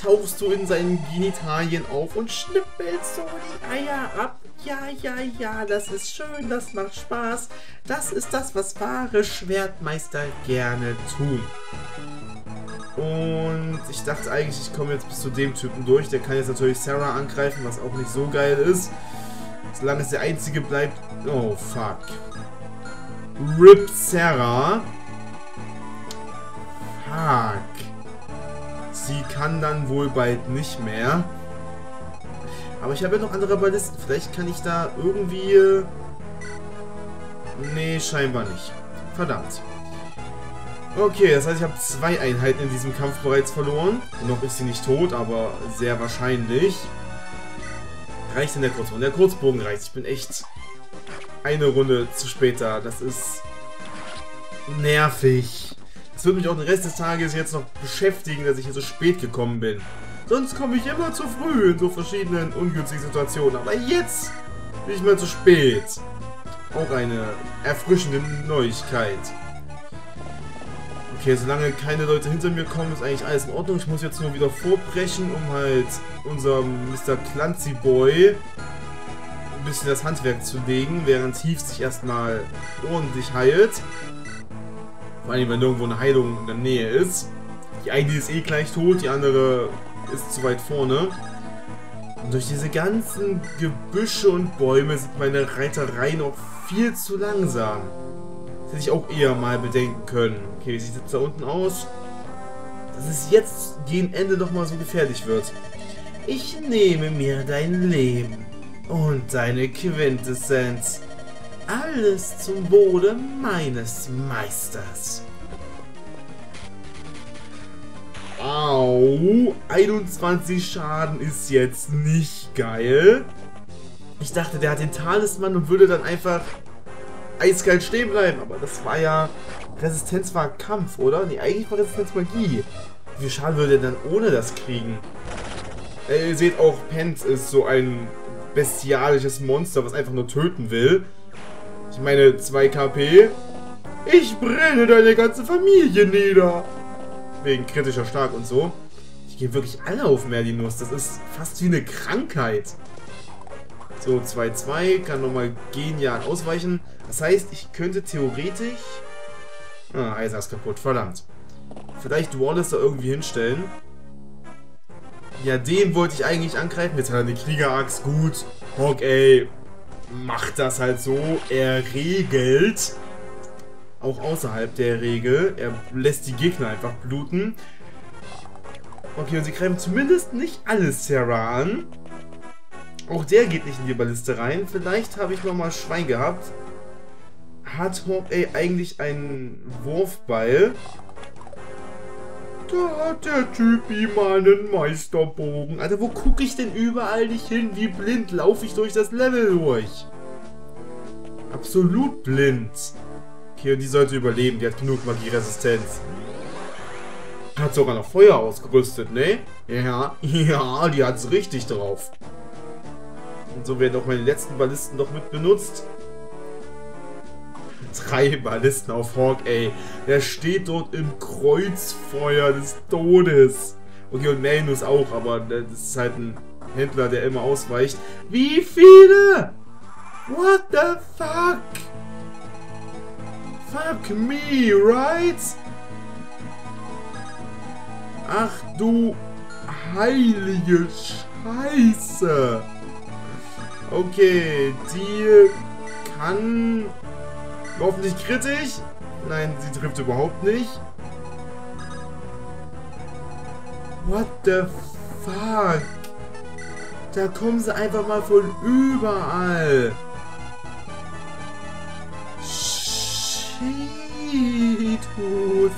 tauchst du in seinen Genitalien auf und schnippelst so die Eier ab. Ja, ja, ja, das ist schön, das macht Spaß. Das ist das, was wahre Schwertmeister gerne tun. Und ich dachte eigentlich, ich komme jetzt bis zu dem Typen durch. Der kann jetzt natürlich Sarah angreifen, was auch nicht so geil ist. Solange es der einzige bleibt. Oh, fuck. Rip Sarah. Fuck. Sie kann dann wohl bald nicht mehr. Aber ich habe ja noch andere Ballisten. Vielleicht kann ich da irgendwie... Nee, scheinbar nicht. Verdammt. Okay, das heißt, ich habe zwei Einheiten in diesem Kampf bereits verloren. Noch ist sie nicht tot, aber sehr wahrscheinlich. Reicht denn der Kurzbogen? Der Kurzbogen reicht. Ich bin echt eine Runde zu spät da. Das ist nervig. Das wird mich auch den Rest des Tages jetzt noch beschäftigen, dass ich hier so spät gekommen bin. Sonst komme ich immer zu früh in so verschiedenen ungünstigen Situationen. Aber jetzt bin ich mal zu spät. Auch eine erfrischende Neuigkeit. Okay, solange keine Leute hinter mir kommen, ist eigentlich alles in Ordnung. Ich muss jetzt nur wieder vorbrechen, um halt unserem Mr. Clancy Boy ein bisschen das Handwerk zu legen, während Heath sich erstmal ordentlich heilt. Vor allem, wenn irgendwo eine Heilung in der Nähe ist. Die eine ist eh gleich tot, die andere ist zu weit vorne. Und durch diese ganzen Gebüsche und Bäume sind meine Reiterei noch viel zu langsam. Das hätte ich auch eher mal bedenken können. Okay, wie sieht es da unten aus? Dass es jetzt gegen Ende noch mal so gefährlich wird. Ich nehme mir dein Leben und deine Quintessenz. Alles zum Wohle meines Meisters. Au, 21 Schaden ist jetzt nicht geil. Ich dachte, der hat den Talisman und würde dann einfach eiskalt stehen bleiben. Aber das war ja... Resistenz war Kampf, oder? Nee, eigentlich war Resistenz Magie. Wie viel Schaden würde er dann ohne das kriegen? Äh, ihr seht auch, Pent ist so ein bestialisches Monster, was einfach nur töten will. Ich meine, 2 KP. Ich brenne deine ganze Familie nieder. Wegen kritischer Stark und so. Ich gehe wirklich alle auf Merlinus. Das ist fast wie eine Krankheit. So, 2-2, kann nochmal genial ausweichen. Das heißt, ich könnte theoretisch... Ah, Eisen ist kaputt, verdammt. Vielleicht Wallace da irgendwie hinstellen. Ja, den wollte ich eigentlich angreifen. Jetzt hat er eine Kriegerachs, gut. Hawk, ey, macht das halt so. Er regelt. Auch außerhalb der Regel. Er lässt die Gegner einfach bluten. Okay, und sie greifen zumindest nicht alles Sarah an. Auch der geht nicht in die Balliste rein. Vielleicht habe ich nochmal Schwein gehabt. Hat Hawkeye eigentlich einen Wurfbeil? Da hat der Typ ihm einen Meisterbogen. Alter, wo gucke ich denn überall nicht hin? Wie blind laufe ich durch das Level durch? Absolut blind. Okay, und die sollte überleben. Die hat genug Magieresistenz. Hat sogar noch Feuer ausgerüstet, ne? Ja, ja, die hat's richtig drauf. Und so werden auch meine letzten Ballisten noch mit benutzt. Drei Ballisten auf Hawk, ey. Der steht dort im Kreuzfeuer des Todes. Okay, und Melnus auch, aber das ist halt ein Händler, der immer ausweicht. Wie viele? What the fuck? Fuck me, right? Ach du heilige Scheiße. Okay, die kann hoffentlich kritisch. Nein, sie trifft überhaupt nicht. What the fuck? Da kommen sie einfach mal von überall. Cheetos.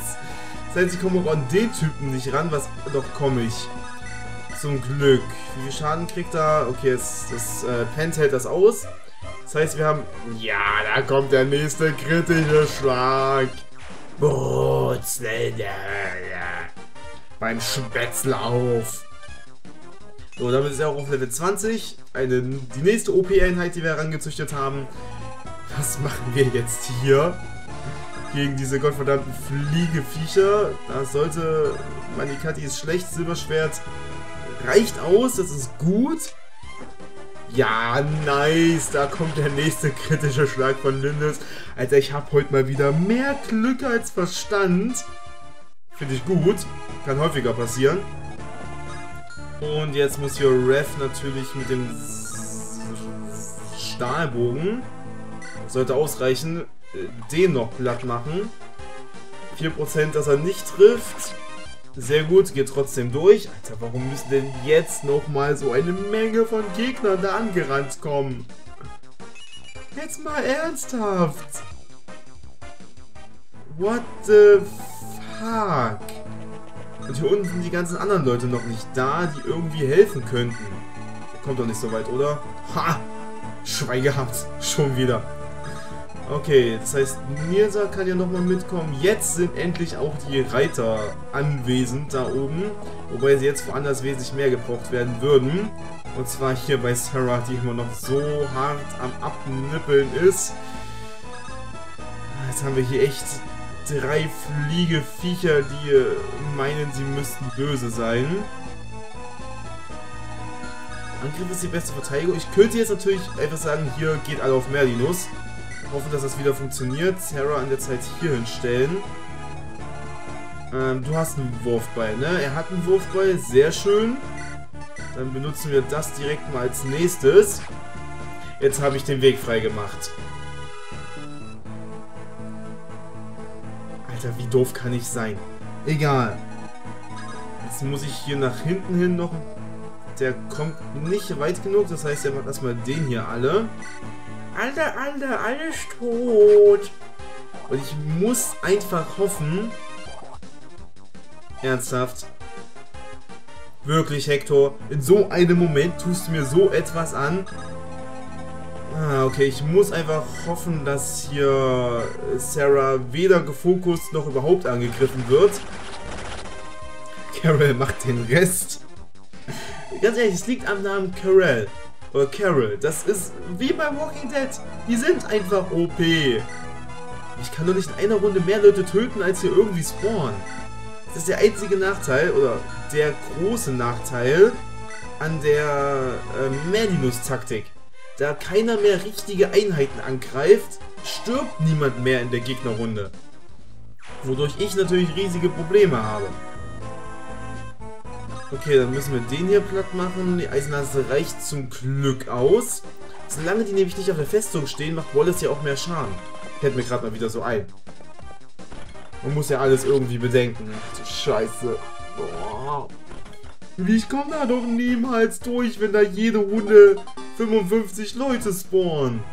Das heißt, ich komme auch an den Typen nicht ran, was doch komme ich. Zum Glück. Wie viel Schaden kriegt er? Okay, das, das äh, Pent hält das aus. Das heißt, wir haben... Ja, da kommt der nächste kritische Schlag. Brutzle der Hölle. Beim Spätzle auf. So, damit ist er auch auf Level 20. Eine, die nächste OP-Einheit, die wir herangezüchtet haben. Was machen wir jetzt hier? Gegen diese gottverdammten Fliegeviecher. Da sollte... Manikati ist schlecht. Silberschwert reicht aus. Das ist gut. Ja, nice. Da kommt der nächste kritische Schlag von Lindes. Alter, ich habe heute mal wieder mehr Glück als Verstand. Finde ich gut. Kann häufiger passieren. Und jetzt muss hier Rev natürlich mit dem Stahlbogen, sollte ausreichen, äh, den noch platt machen. 4%, dass er nicht trifft. Sehr gut, geht trotzdem durch. Alter, warum müssen denn jetzt nochmal so eine Menge von Gegnern da angerannt kommen? Jetzt mal ernsthaft. What the fuck? Und hier unten sind die ganzen anderen Leute noch nicht da, die irgendwie helfen könnten. Kommt doch nicht so weit, oder? Ha! Schwein gehabt. Schon wieder. Okay, das heißt, Mirza kann ja nochmal mitkommen. Jetzt sind endlich auch die Reiter anwesend da oben. Wobei sie jetzt woanders wesentlich mehr gebraucht werden würden. Und zwar hier bei Sarah, die immer noch so hart am Abnippeln ist. Jetzt haben wir hier echt drei Fliegeviecher, die meinen, sie müssten böse sein. Angriff ist die beste Verteidigung. Ich könnte jetzt natürlich einfach sagen, hier geht alle auf Merlinus. Hoffe, dass das wieder funktioniert. Terra an der Zeit hier hinstellen. Ähm, du hast einen Wurfball, ne? Er hat einen Wurfball, sehr schön. Dann benutzen wir das direkt mal als nächstes. Jetzt habe ich den Weg frei gemacht. Alter, wie doof kann ich sein? Egal. Jetzt muss ich hier nach hinten hin noch... Der kommt nicht weit genug, das heißt, er macht erstmal den hier alle. Alter, Alter, alles tot. Und ich muss einfach hoffen... Ernsthaft. Wirklich, Hector, in so einem Moment tust du mir so etwas an. Ah, okay, ich muss einfach hoffen, dass hier Sarah weder gefokust noch überhaupt angegriffen wird. Carol macht den Rest. Ganz ehrlich, es liegt am Namen Carol. Oder Carol. Das ist wie bei Walking Dead. Die sind einfach OP. Ich kann doch nicht in einer Runde mehr Leute töten, als hier irgendwie spawnen. Das ist der einzige Nachteil, oder der große Nachteil an der äh, Maninus-Taktik. Da keiner mehr richtige Einheiten angreift, stirbt niemand mehr in der Gegnerrunde. Wodurch ich natürlich riesige Probleme habe. Okay, dann müssen wir den hier platt machen. Die Eisenlasse reicht zum Glück aus. Solange die nämlich nicht auf der Festung stehen, macht Wallace ja auch mehr Schaden. Fällt mir gerade mal wieder so ein. Man muss ja alles irgendwie bedenken. Ach Scheiße. Boah. Ich komme da doch niemals durch, wenn da jede Runde 55 Leute spawnen.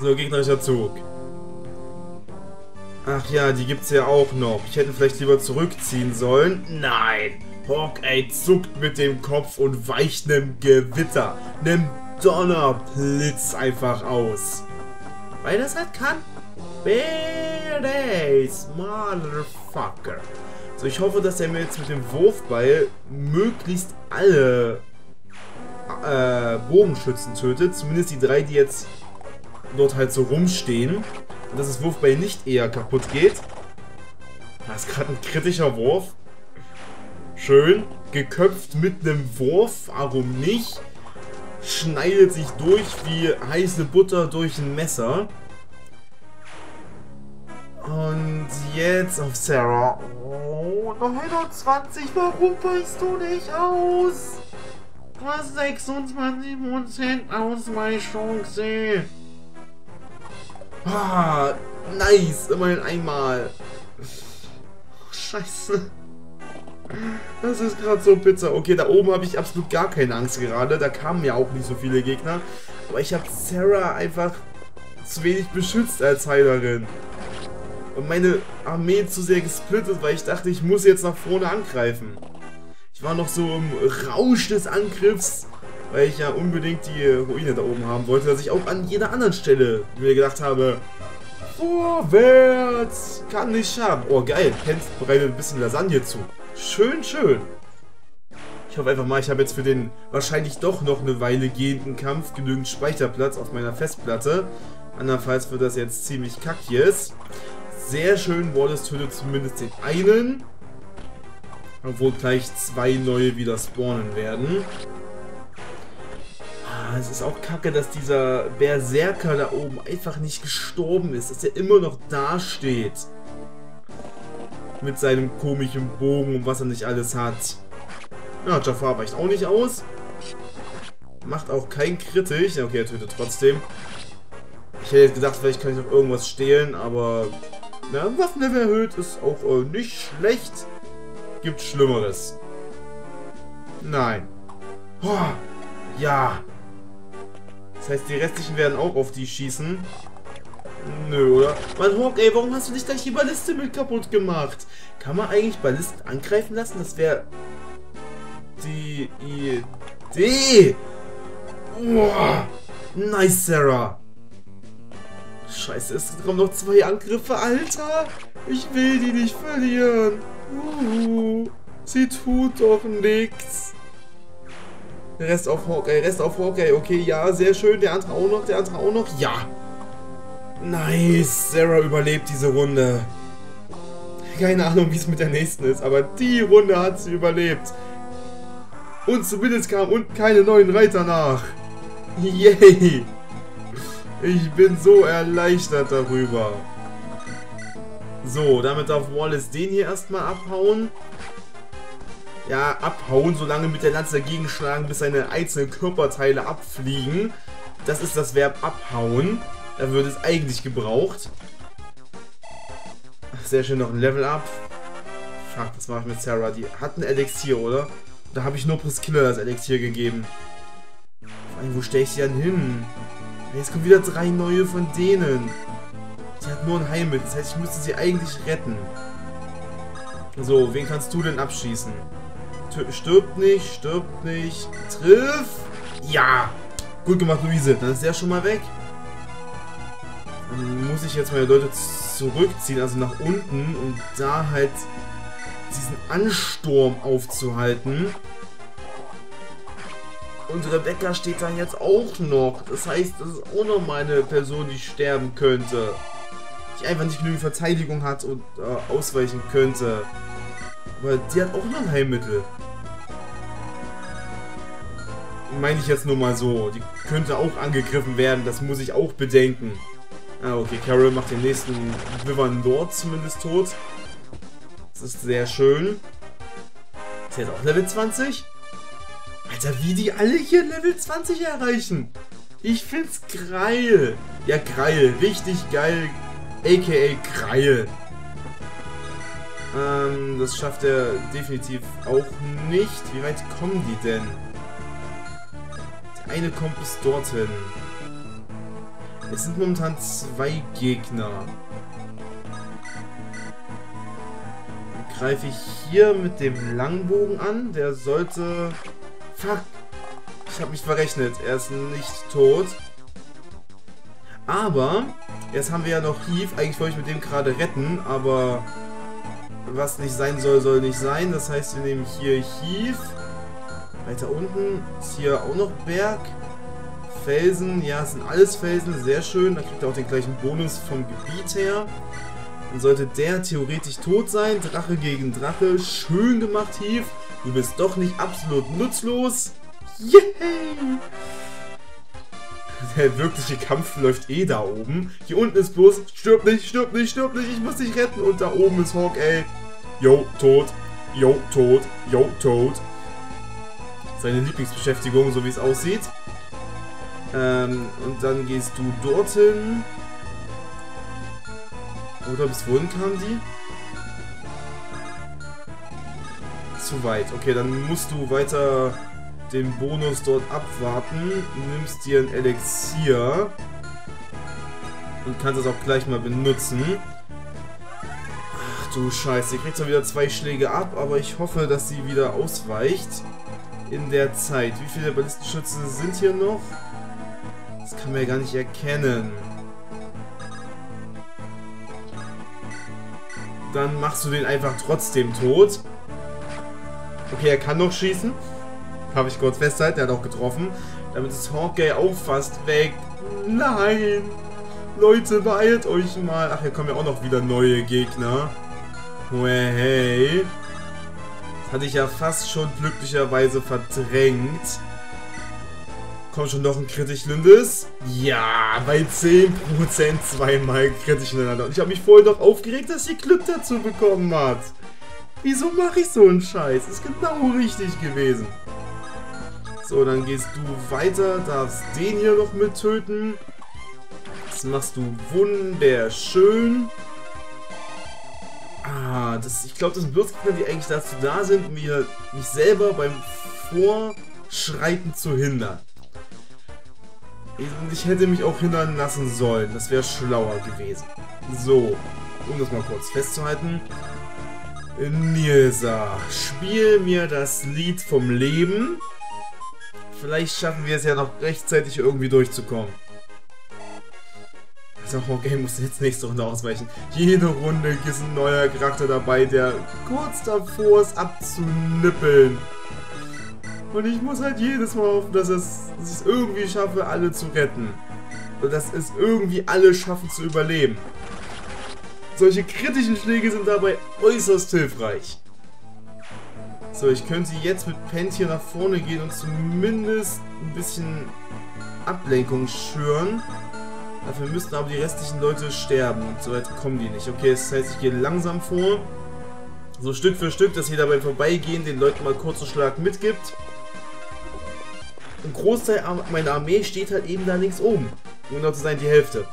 So, gegnerischer Zug. Ach ja, die gibt's ja auch noch. Ich hätte vielleicht lieber zurückziehen sollen. Nein. Hawkeye zuckt mit dem Kopf und weicht nem Gewitter, nem Donnerblitz einfach aus. Weil das halt kann. Badass, Motherfucker. So, ich hoffe, dass er mir jetzt mit dem Wurfball möglichst alle äh, Bogenschützen tötet. Zumindest die drei, die jetzt dort halt so rumstehen. Und dass das Wurfball nicht eher kaputt geht. Das ist gerade ein kritischer Wurf. Schön. Geköpft mit einem Wurf. Warum nicht? Schneidet sich durch wie heiße Butter durch ein Messer. Und jetzt auf Sarah. Oh, 29. Warum weißt du nicht aus? Du hast 26% Ausweichchance. Ah, nice. Immerhin einmal. Scheiße. Das ist gerade so bitter. Okay, da oben habe ich absolut gar keine Angst gerade. Da kamen ja auch nicht so viele Gegner. Aber ich habe Sarah einfach zu wenig beschützt als Heilerin. Und meine Armee zu sehr gesplittet, weil ich dachte, ich muss jetzt nach vorne angreifen. Ich war noch so im Rausch des Angriffs, weil ich ja unbedingt die Ruine da oben haben wollte, dass ich auch an jeder anderen Stelle mir gedacht habe, vorwärts, kann nicht schaden. Oh geil, Kent bereitet ein bisschen Lasagne zu. Schön, schön. Ich hoffe einfach mal, ich habe jetzt für den wahrscheinlich doch noch eine Weile gehenden Kampf genügend Speicherplatz auf meiner Festplatte. Andernfalls wird das jetzt ziemlich kackjes. Sehr schön, Wallace tötet zumindest den einen. Obwohl gleich zwei neue wieder spawnen werden. Ah, es ist auch kacke, dass dieser Berserker da oben einfach nicht gestorben ist. Dass er immer noch da steht. Mit seinem komischen Bogen und was er nicht alles hat. Ja, Jafar weicht auch nicht aus. Macht auch kein kritisch. Okay, er tötet trotzdem. Ich hätte jetzt gedacht, vielleicht kann ich noch irgendwas stehlen, aber... Ja, Waffenlevel erhöht ist auch äh, nicht schlecht. Gibt Schlimmeres. Nein. Oh, ja. Das heißt, die restlichen werden auch auf die schießen. Nö, oder? Mann, Hawk, ey, warum hast du nicht gleich die Balliste mit kaputt gemacht? Kann man eigentlich Ballisten angreifen lassen? Das wäre die Idee. Boah. Nice, Sarah. Scheiße, es kommen noch zwei Angriffe, Alter. Ich will die nicht verlieren. Uh, sie tut doch nichts. Rest auf Hawkeye, Rest auf Hawkeye. Okay, ja, sehr schön. Der andere auch noch, der andere auch noch. Ja. Nice. Sarah überlebt diese Runde. Keine Ahnung, wie es mit der nächsten ist, aber die Runde hat sie überlebt. Und zumindest kam unten keine neuen Reiter nach. Yay. Ich bin so erleichtert darüber. So, damit darf Wallace den hier erstmal abhauen. Ja, abhauen, solange mit der Lanze dagegen schlagen, bis seine einzelnen Körperteile abfliegen. Das ist das Verb abhauen. Da wird es eigentlich gebraucht. Sehr schön, noch ein Level Up. Fuck, was mache ich mit Sarah? Die hat ein Elixier, oder? Da habe ich nur Priscilla das Elixier gegeben. Vor wo stelle ich sie dann hin? Jetzt kommen wieder drei neue von denen. Die hat nur ein Heilmittel, das heißt, ich müsste sie eigentlich retten. So, wen kannst du denn abschießen? Stirbt nicht, stirbt nicht. Triff! Ja! Gut gemacht, Luise. Dann ist der schon mal weg. Dann muss ich jetzt meine Leute zurückziehen, also nach unten, um da halt diesen Ansturm aufzuhalten. Und Rebecca steht da jetzt auch noch. Das heißt, das ist auch noch mal eine Person, die sterben könnte. Die einfach nicht genügend Verteidigung hat und äh, ausweichen könnte. Aber die hat auch noch ein Heilmittel. Meine ich jetzt nur mal so. Die könnte auch angegriffen werden, das muss ich auch bedenken. Ah, okay, Carol macht den nächsten Vivant dort zumindest tot. Das ist sehr schön. Ist jetzt auch Level 20? Alter, wie die alle hier Level 20 erreichen. Ich find's geil. Ja, geil. Richtig geil. A.k.a. geil. Ähm, das schafft er definitiv auch nicht. Wie weit kommen die denn? Der eine kommt bis dorthin. Es sind momentan zwei Gegner. Greife ich hier mit dem Langbogen an. Der sollte... Fuck! Ich habe mich verrechnet. Er ist nicht tot. Aber, jetzt haben wir ja noch Heath. Eigentlich wollte ich mit dem gerade retten, aber was nicht sein soll, soll nicht sein. Das heißt, wir nehmen hier Heath. Weiter unten ist hier auch noch Berg. Felsen, ja, es sind alles Felsen, sehr schön. Da kriegt er auch den gleichen Bonus vom Gebiet her. Dann sollte der theoretisch tot sein. Drache gegen Drache. Schön gemacht, Heath. Du bist doch nicht absolut nutzlos. Yay! Der wirkliche Kampf läuft eh da oben. Hier unten ist bloß, stirb nicht, stirb nicht, stirb nicht, ich muss dich retten. Und da oben ist Hawk, ey. Yo, tot. Yo, tot. Yo, tot. Seine Lieblingsbeschäftigung, so wie es aussieht. Ähm, und dann gehst du dorthin. Oder bis wohin kamen die? Zu weit. Okay, dann musst du weiter den Bonus dort abwarten. Nimmst dir ein Elixier. Und kannst es auch gleich mal benutzen. Ach du Scheiße, ihr kriegt zwar wieder zwei Schläge ab, aber ich hoffe, dass sie wieder ausweicht. In der Zeit. Wie viele Ballistenschützen sind hier noch? Das kann man ja gar nicht erkennen. Dann machst du den einfach trotzdem tot. Okay, er kann noch schießen. darf ich kurz festhalten, der hat auch getroffen. Damit ist Hawkeye auch fast weg. Nein! Leute, beeilt euch mal. Ach, hier kommen ja auch noch wieder neue Gegner. Hey. Das hatte ich ja fast schon glücklicherweise verdrängt. Kommt schon noch ein kritisch Lindes? Ja, bei 10% zweimal kritisch ineinander. Und ich habe mich vorhin doch aufgeregt, dass sie Glück dazu bekommen hat. Wieso mache ich so einen Scheiß? Ist genau richtig gewesen. So, dann gehst du weiter, darfst den hier noch mit töten. Das machst du wunderschön. Ah, das, ich glaube, das sind Gegner, die eigentlich dazu da sind, mir mich selber beim Vorschreiten zu hindern. Ich hätte mich auch hindern lassen sollen. Das wäre schlauer gewesen. So, um das mal kurz festzuhalten. Nilsa, spiel mir das Lied vom Leben. Vielleicht schaffen wir es ja noch rechtzeitig irgendwie durchzukommen. Also, okay, muss jetzt nächste Runde ausweichen. Jede Runde ist ein neuer Charakter dabei, der kurz davor ist abzunippeln. Und ich muss halt jedes Mal hoffen, dass, es, dass ich es irgendwie schaffe, alle zu retten. Und dass es irgendwie alle schaffen zu überleben. Solche kritischen Schläge sind dabei äußerst hilfreich. So, ich könnte jetzt mit Pent hier nach vorne gehen und zumindest ein bisschen Ablenkung schüren. Dafür müssten aber die restlichen Leute sterben und so weit kommen die nicht. Okay, das heißt, ich gehe langsam vor. So Stück für Stück, dass jeder beim Vorbeigehen den Leuten mal kurz einen Schlag mitgibt. Ein Großteil meiner Armee steht halt eben da links oben. Um genau zu sein, die Hälfte.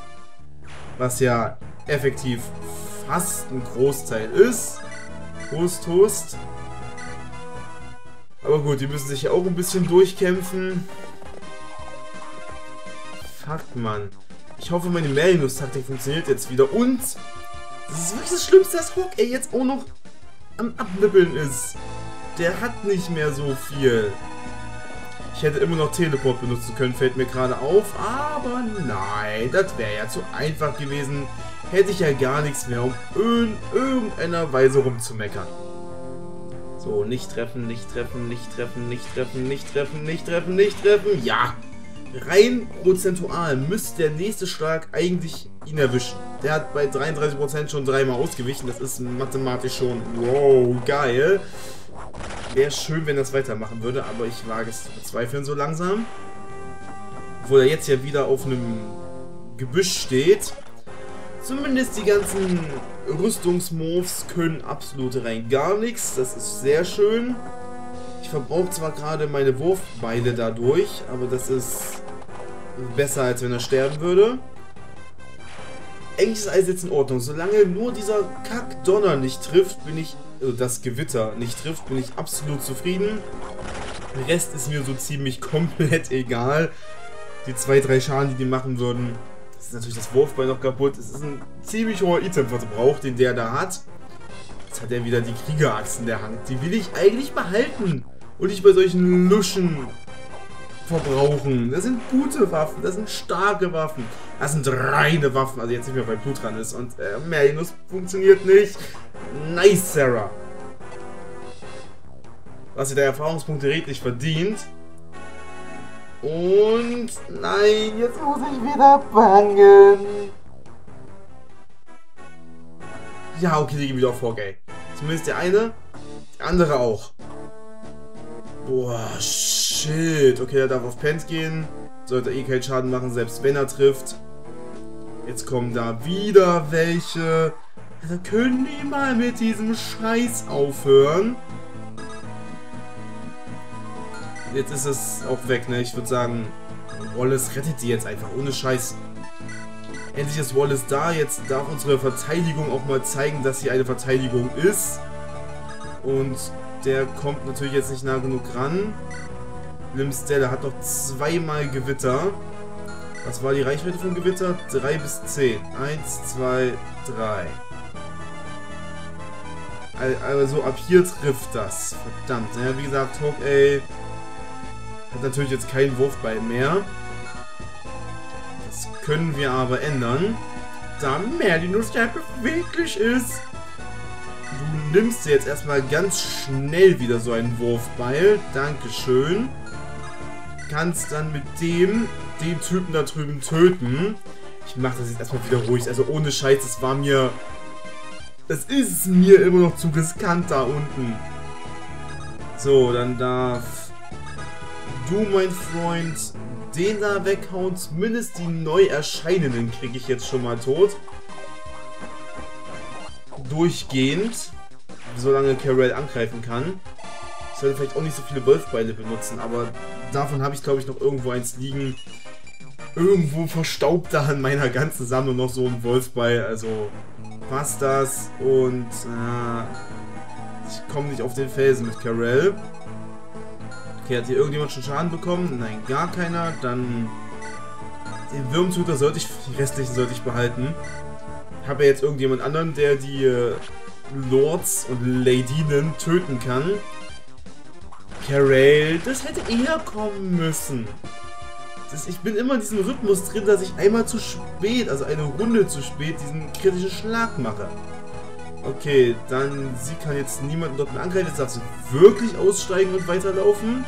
Was ja effektiv fast ein Großteil ist. Prost, Toast. Aber gut, die müssen sich ja auch ein bisschen durchkämpfen. Fuck, Mann. Ich hoffe, meine Merinos-Taktik funktioniert jetzt wieder. Und das ist wirklich das Schlimmste, dass Hawk ey jetzt auch noch am Abnippeln ist. Der hat nicht mehr so viel. Ich hätte immer noch Teleport benutzen können, fällt mir gerade auf. Aber nein, das wäre ja zu einfach gewesen hätte ich ja gar nichts mehr, um in irgendeiner Weise rumzumeckern. So, nicht treffen, nicht treffen, nicht treffen, nicht treffen, nicht treffen, nicht treffen, nicht treffen. Ja! Rein prozentual müsste der nächste Schlag eigentlich ihn erwischen. Der hat bei 33% schon dreimal ausgewichen. Das ist mathematisch schon wow, geil. Wäre schön, wenn er es weitermachen würde, aber ich wage es zu bezweifeln so langsam. Obwohl er jetzt ja wieder auf einem Gebüsch steht. Zumindest die ganzen Rüstungsmoves können absolut rein gar nichts. Das ist sehr schön. Ich verbrauche zwar gerade meine Wurfbeile dadurch, aber das ist besser, als wenn er sterben würde. Eigentlich ist alles jetzt in Ordnung. Solange nur dieser Kack-Donner nicht trifft, bin ich, das Gewitter nicht trifft, bin ich absolut zufrieden. Der Rest ist mir so ziemlich komplett egal. Die zwei, drei Schaden, die die machen würden, ist natürlich das Wurfbein noch kaputt. Es ist ein ziemlich hoher Itemverbrauch, den der da hat. Jetzt hat er wieder die Kriegerachse in der Hand. Die will ich eigentlich behalten. Und nicht bei solchen Luschen verbrauchen. Das sind gute Waffen, das sind starke Waffen. Das sind reine Waffen, also jetzt nicht mehr, weil Blut dran ist. Und äh, Merinus funktioniert nicht. Nice, Sarah. Was ihr der Erfahrungspunkte redlich verdient. Und nein, jetzt muss ich wieder bangen. Ja, okay, die gehen wieder auf Vorgay. Zumindest der eine, der andere auch. Boah, shit. Okay, er darf auf Pent gehen. Sollte eh keinen Schaden machen, selbst wenn er trifft. Jetzt kommen da wieder welche. Also können die mal mit diesem Scheiß aufhören? jetzt ist es auch weg, ne? Ich würde sagen, Wallace rettet die jetzt einfach, ohne Scheiß. Endlich ist Wallace da, jetzt darf unsere Verteidigung auch mal zeigen, dass sie eine Verteidigung ist. Und der kommt natürlich jetzt nicht nah genug ran. Limstella hat noch zweimal Gewitter. Was war die Reichweite von Gewitter? 3 bis 10. 1, 2, 3. Also ab hier trifft das. Verdammt. Ja, wie gesagt, Hawk, ey. Hat natürlich jetzt keinen Wurfball mehr. Das können wir aber ändern. Da Merlinus ja beweglich ist. Du nimmst dir jetzt erstmal ganz schnell wieder so einen Wurfbeil. Dankeschön. Kannst dann mit dem den Typen da drüben töten. Ich mache das jetzt erstmal wieder ruhig. Also ohne Scheiß, es war mir... Es ist mir immer noch zu riskant da unten. So, dann darf du, mein Freund, den da weghauen. Zumindest die neu erscheinenden kriege ich jetzt schon mal tot. Durchgehend. Solange Carell angreifen kann. Ich sollte vielleicht auch nicht so viele Wolfbeile benutzen, aber davon habe ich glaube ich noch irgendwo eins liegen. Irgendwo verstaubt da in meiner ganzen Sammlung noch so ein Wolfbeil, also passt das und äh, ich komme nicht auf den Felsen mit Carell. Okay, hat hier irgendjemand schon Schaden bekommen? Nein, gar keiner. Dann den Wurmtutor sollte ich, die restlichen sollte ich behalten. Habe ja jetzt irgendjemand anderen, der die äh, Lords und Ladinen töten kann. Carell, das hätte eher kommen müssen. Das, ich bin immer in diesem Rhythmus drin, dass ich einmal zu spät, also eine Runde zu spät, diesen kritischen Schlag mache. Okay, dann sie kann jetzt niemanden dort mehr angreifen. Jetzt darf sie wirklich aussteigen und weiterlaufen.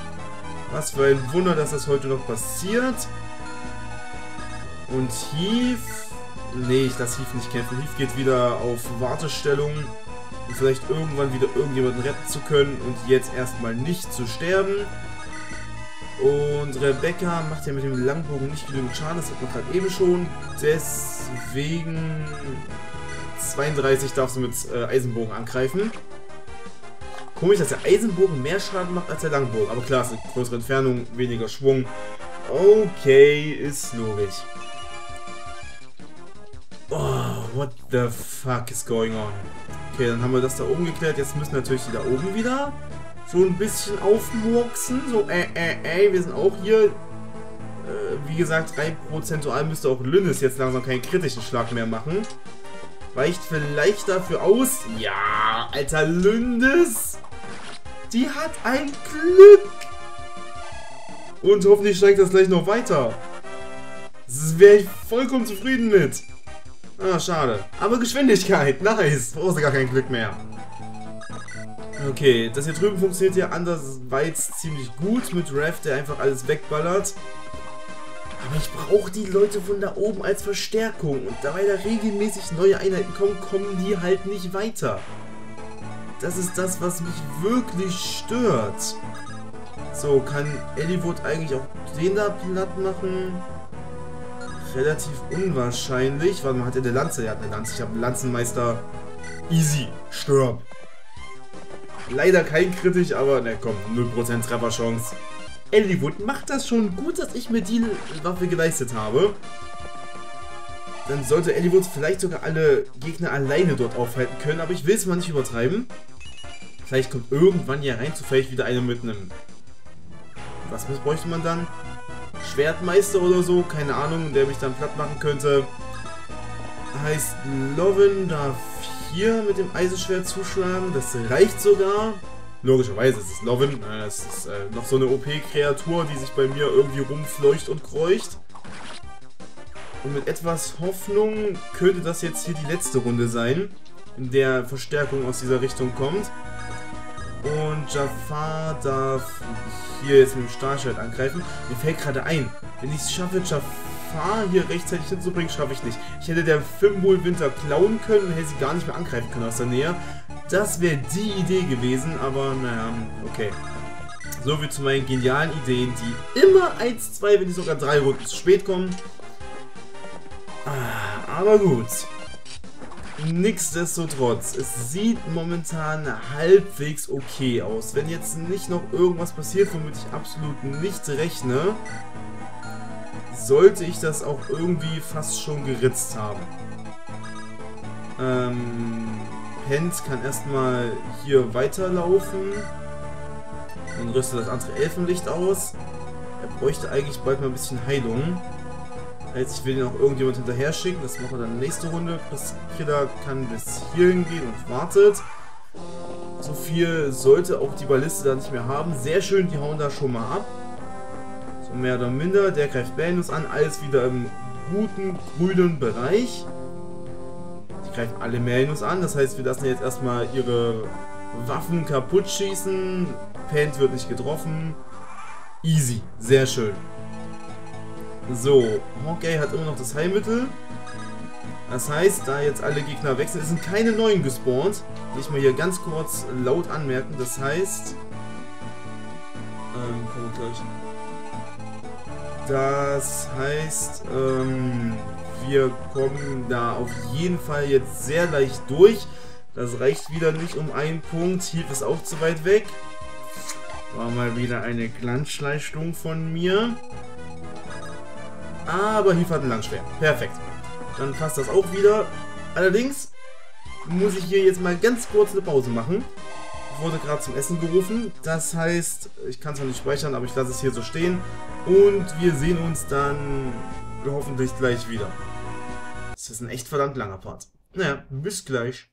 Was für ein Wunder, dass das heute noch passiert. Und Heath... Nee, ich lasse Heath nicht kämpfen. Heath geht wieder auf Wartestellung, um vielleicht irgendwann wieder irgendjemanden retten zu können und jetzt erstmal nicht zu sterben. Und Rebecca macht ja mit dem Langbogen nicht genügend Schaden, das hat man gerade eben schon. Deswegen 32 darfst du mit äh, Eisenbogen angreifen. Komisch, dass der Eisenbogen mehr Schaden macht als der Langbogen. Aber klar, es ist eine größere Entfernung, weniger Schwung. Okay, ist logisch. Oh, what the fuck is going on? Okay, dann haben wir das da oben geklärt. Jetzt müssen natürlich die da oben wieder so ein bisschen aufmurksen. So, äh, äh, äh, wir sind auch hier. Äh, wie gesagt, 3 prozentual müsste auch Lynnes jetzt langsam keinen kritischen Schlag mehr machen. Weicht vielleicht dafür aus. Ja, alter Lündes. Die hat ein Glück. Und hoffentlich steigt das gleich noch weiter. Das wäre ich vollkommen zufrieden mit. Ah, schade. Aber Geschwindigkeit, nice. Brauchst du gar kein Glück mehr. Okay, das hier drüben funktioniert ja andersweits ziemlich gut mit Rev, der einfach alles wegballert. Aber ich brauche die Leute von da oben als Verstärkung. Und da da regelmäßig neue Einheiten kommen, kommen die halt nicht weiter. Das ist das, was mich wirklich stört. So, kann Elliewood eigentlich auch den da platt machen? Relativ unwahrscheinlich. Warte mal, hat er eine Lanze? Er hat eine Lanze. Ich habe einen Lanzenmeister. Easy. Stirb. Leider kein kritisch, aber ne, komm, 0% Trefferchance. Elliewood macht das schon gut, dass ich mir die Waffe geleistet habe. Dann sollte Elliewood vielleicht sogar alle Gegner alleine dort aufhalten können, aber ich will es mal nicht übertreiben. Vielleicht kommt irgendwann hier rein zufällig wieder einer mit einem... Was bräuchte man dann? Schwertmeister oder so, keine Ahnung, der mich dann platt machen könnte. Heißt, Lovin darf hier mit dem Eisenschwert zuschlagen, das reicht sogar. Logischerweise ist es Lovin. Das ist äh, noch so eine OP-Kreatur, die sich bei mir irgendwie rumfleucht und kreucht. Und mit etwas Hoffnung könnte das jetzt hier die letzte Runde sein, in der Verstärkung aus dieser Richtung kommt. Und Jafar darf hier jetzt mit dem Stahlschwert angreifen. Mir fällt gerade ein, wenn ich es schaffe, Jafar hier rechtzeitig hinzubringen, schaffe ich nicht. Ich hätte der Fimbul Winter klauen können und hätte sie gar nicht mehr angreifen können aus der Nähe. Das wäre die Idee gewesen, aber naja, okay. So viel zu meinen genialen Ideen, die immer 1, 2, wenn nicht sogar 3 Runden zu spät kommen. Ah, aber gut. Nichtsdestotrotz, es sieht momentan halbwegs okay aus. Wenn jetzt nicht noch irgendwas passiert, womit ich absolut nicht rechne, sollte ich das auch irgendwie fast schon geritzt haben. Ähm, Pent kann erstmal hier weiterlaufen und rüstet das andere Elfenlicht aus. Er bräuchte eigentlich bald mal ein bisschen Heilung. Heißt, ich will auch irgendjemand hinterher schicken. Das machen wir dann nächste Runde. Chris Killer kann bis hierhin gehen und wartet. So viel sollte auch die Balliste da nicht mehr haben. Sehr schön, die hauen da schon mal ab. So mehr oder minder. Der greift Banus an. Alles wieder im guten grünen Bereich. Die greifen alle Merinos an. Das heißt, wir lassen jetzt erstmal ihre Waffen kaputt schießen. Pant wird nicht getroffen. Easy. Sehr schön. So, Hawkeye hat immer noch das Heilmittel. Das heißt, da jetzt alle Gegner wechseln, sind keine neuen gespawnt. Die ich mal hier ganz kurz laut anmerken. Das heißt... Ähm, kommen gleich. Das heißt, ähm, wir kommen da auf jeden Fall jetzt sehr leicht durch. Das reicht wieder nicht um einen Punkt. Hier ist auch zu weit weg. War mal wieder eine Glanzleistung von mir. Aber Hief hat ein Langschwert. Perfekt. Dann passt das auch wieder. Allerdings muss ich hier jetzt mal ganz kurz eine Pause machen. Ich wurde gerade zum Essen gerufen. Das heißt, ich kann es noch nicht speichern, aber ich lasse es hier so stehen. Und wir sehen uns dann hoffentlich gleich wieder. Das ist ein echt verdammt langer Part. Naja, bis gleich.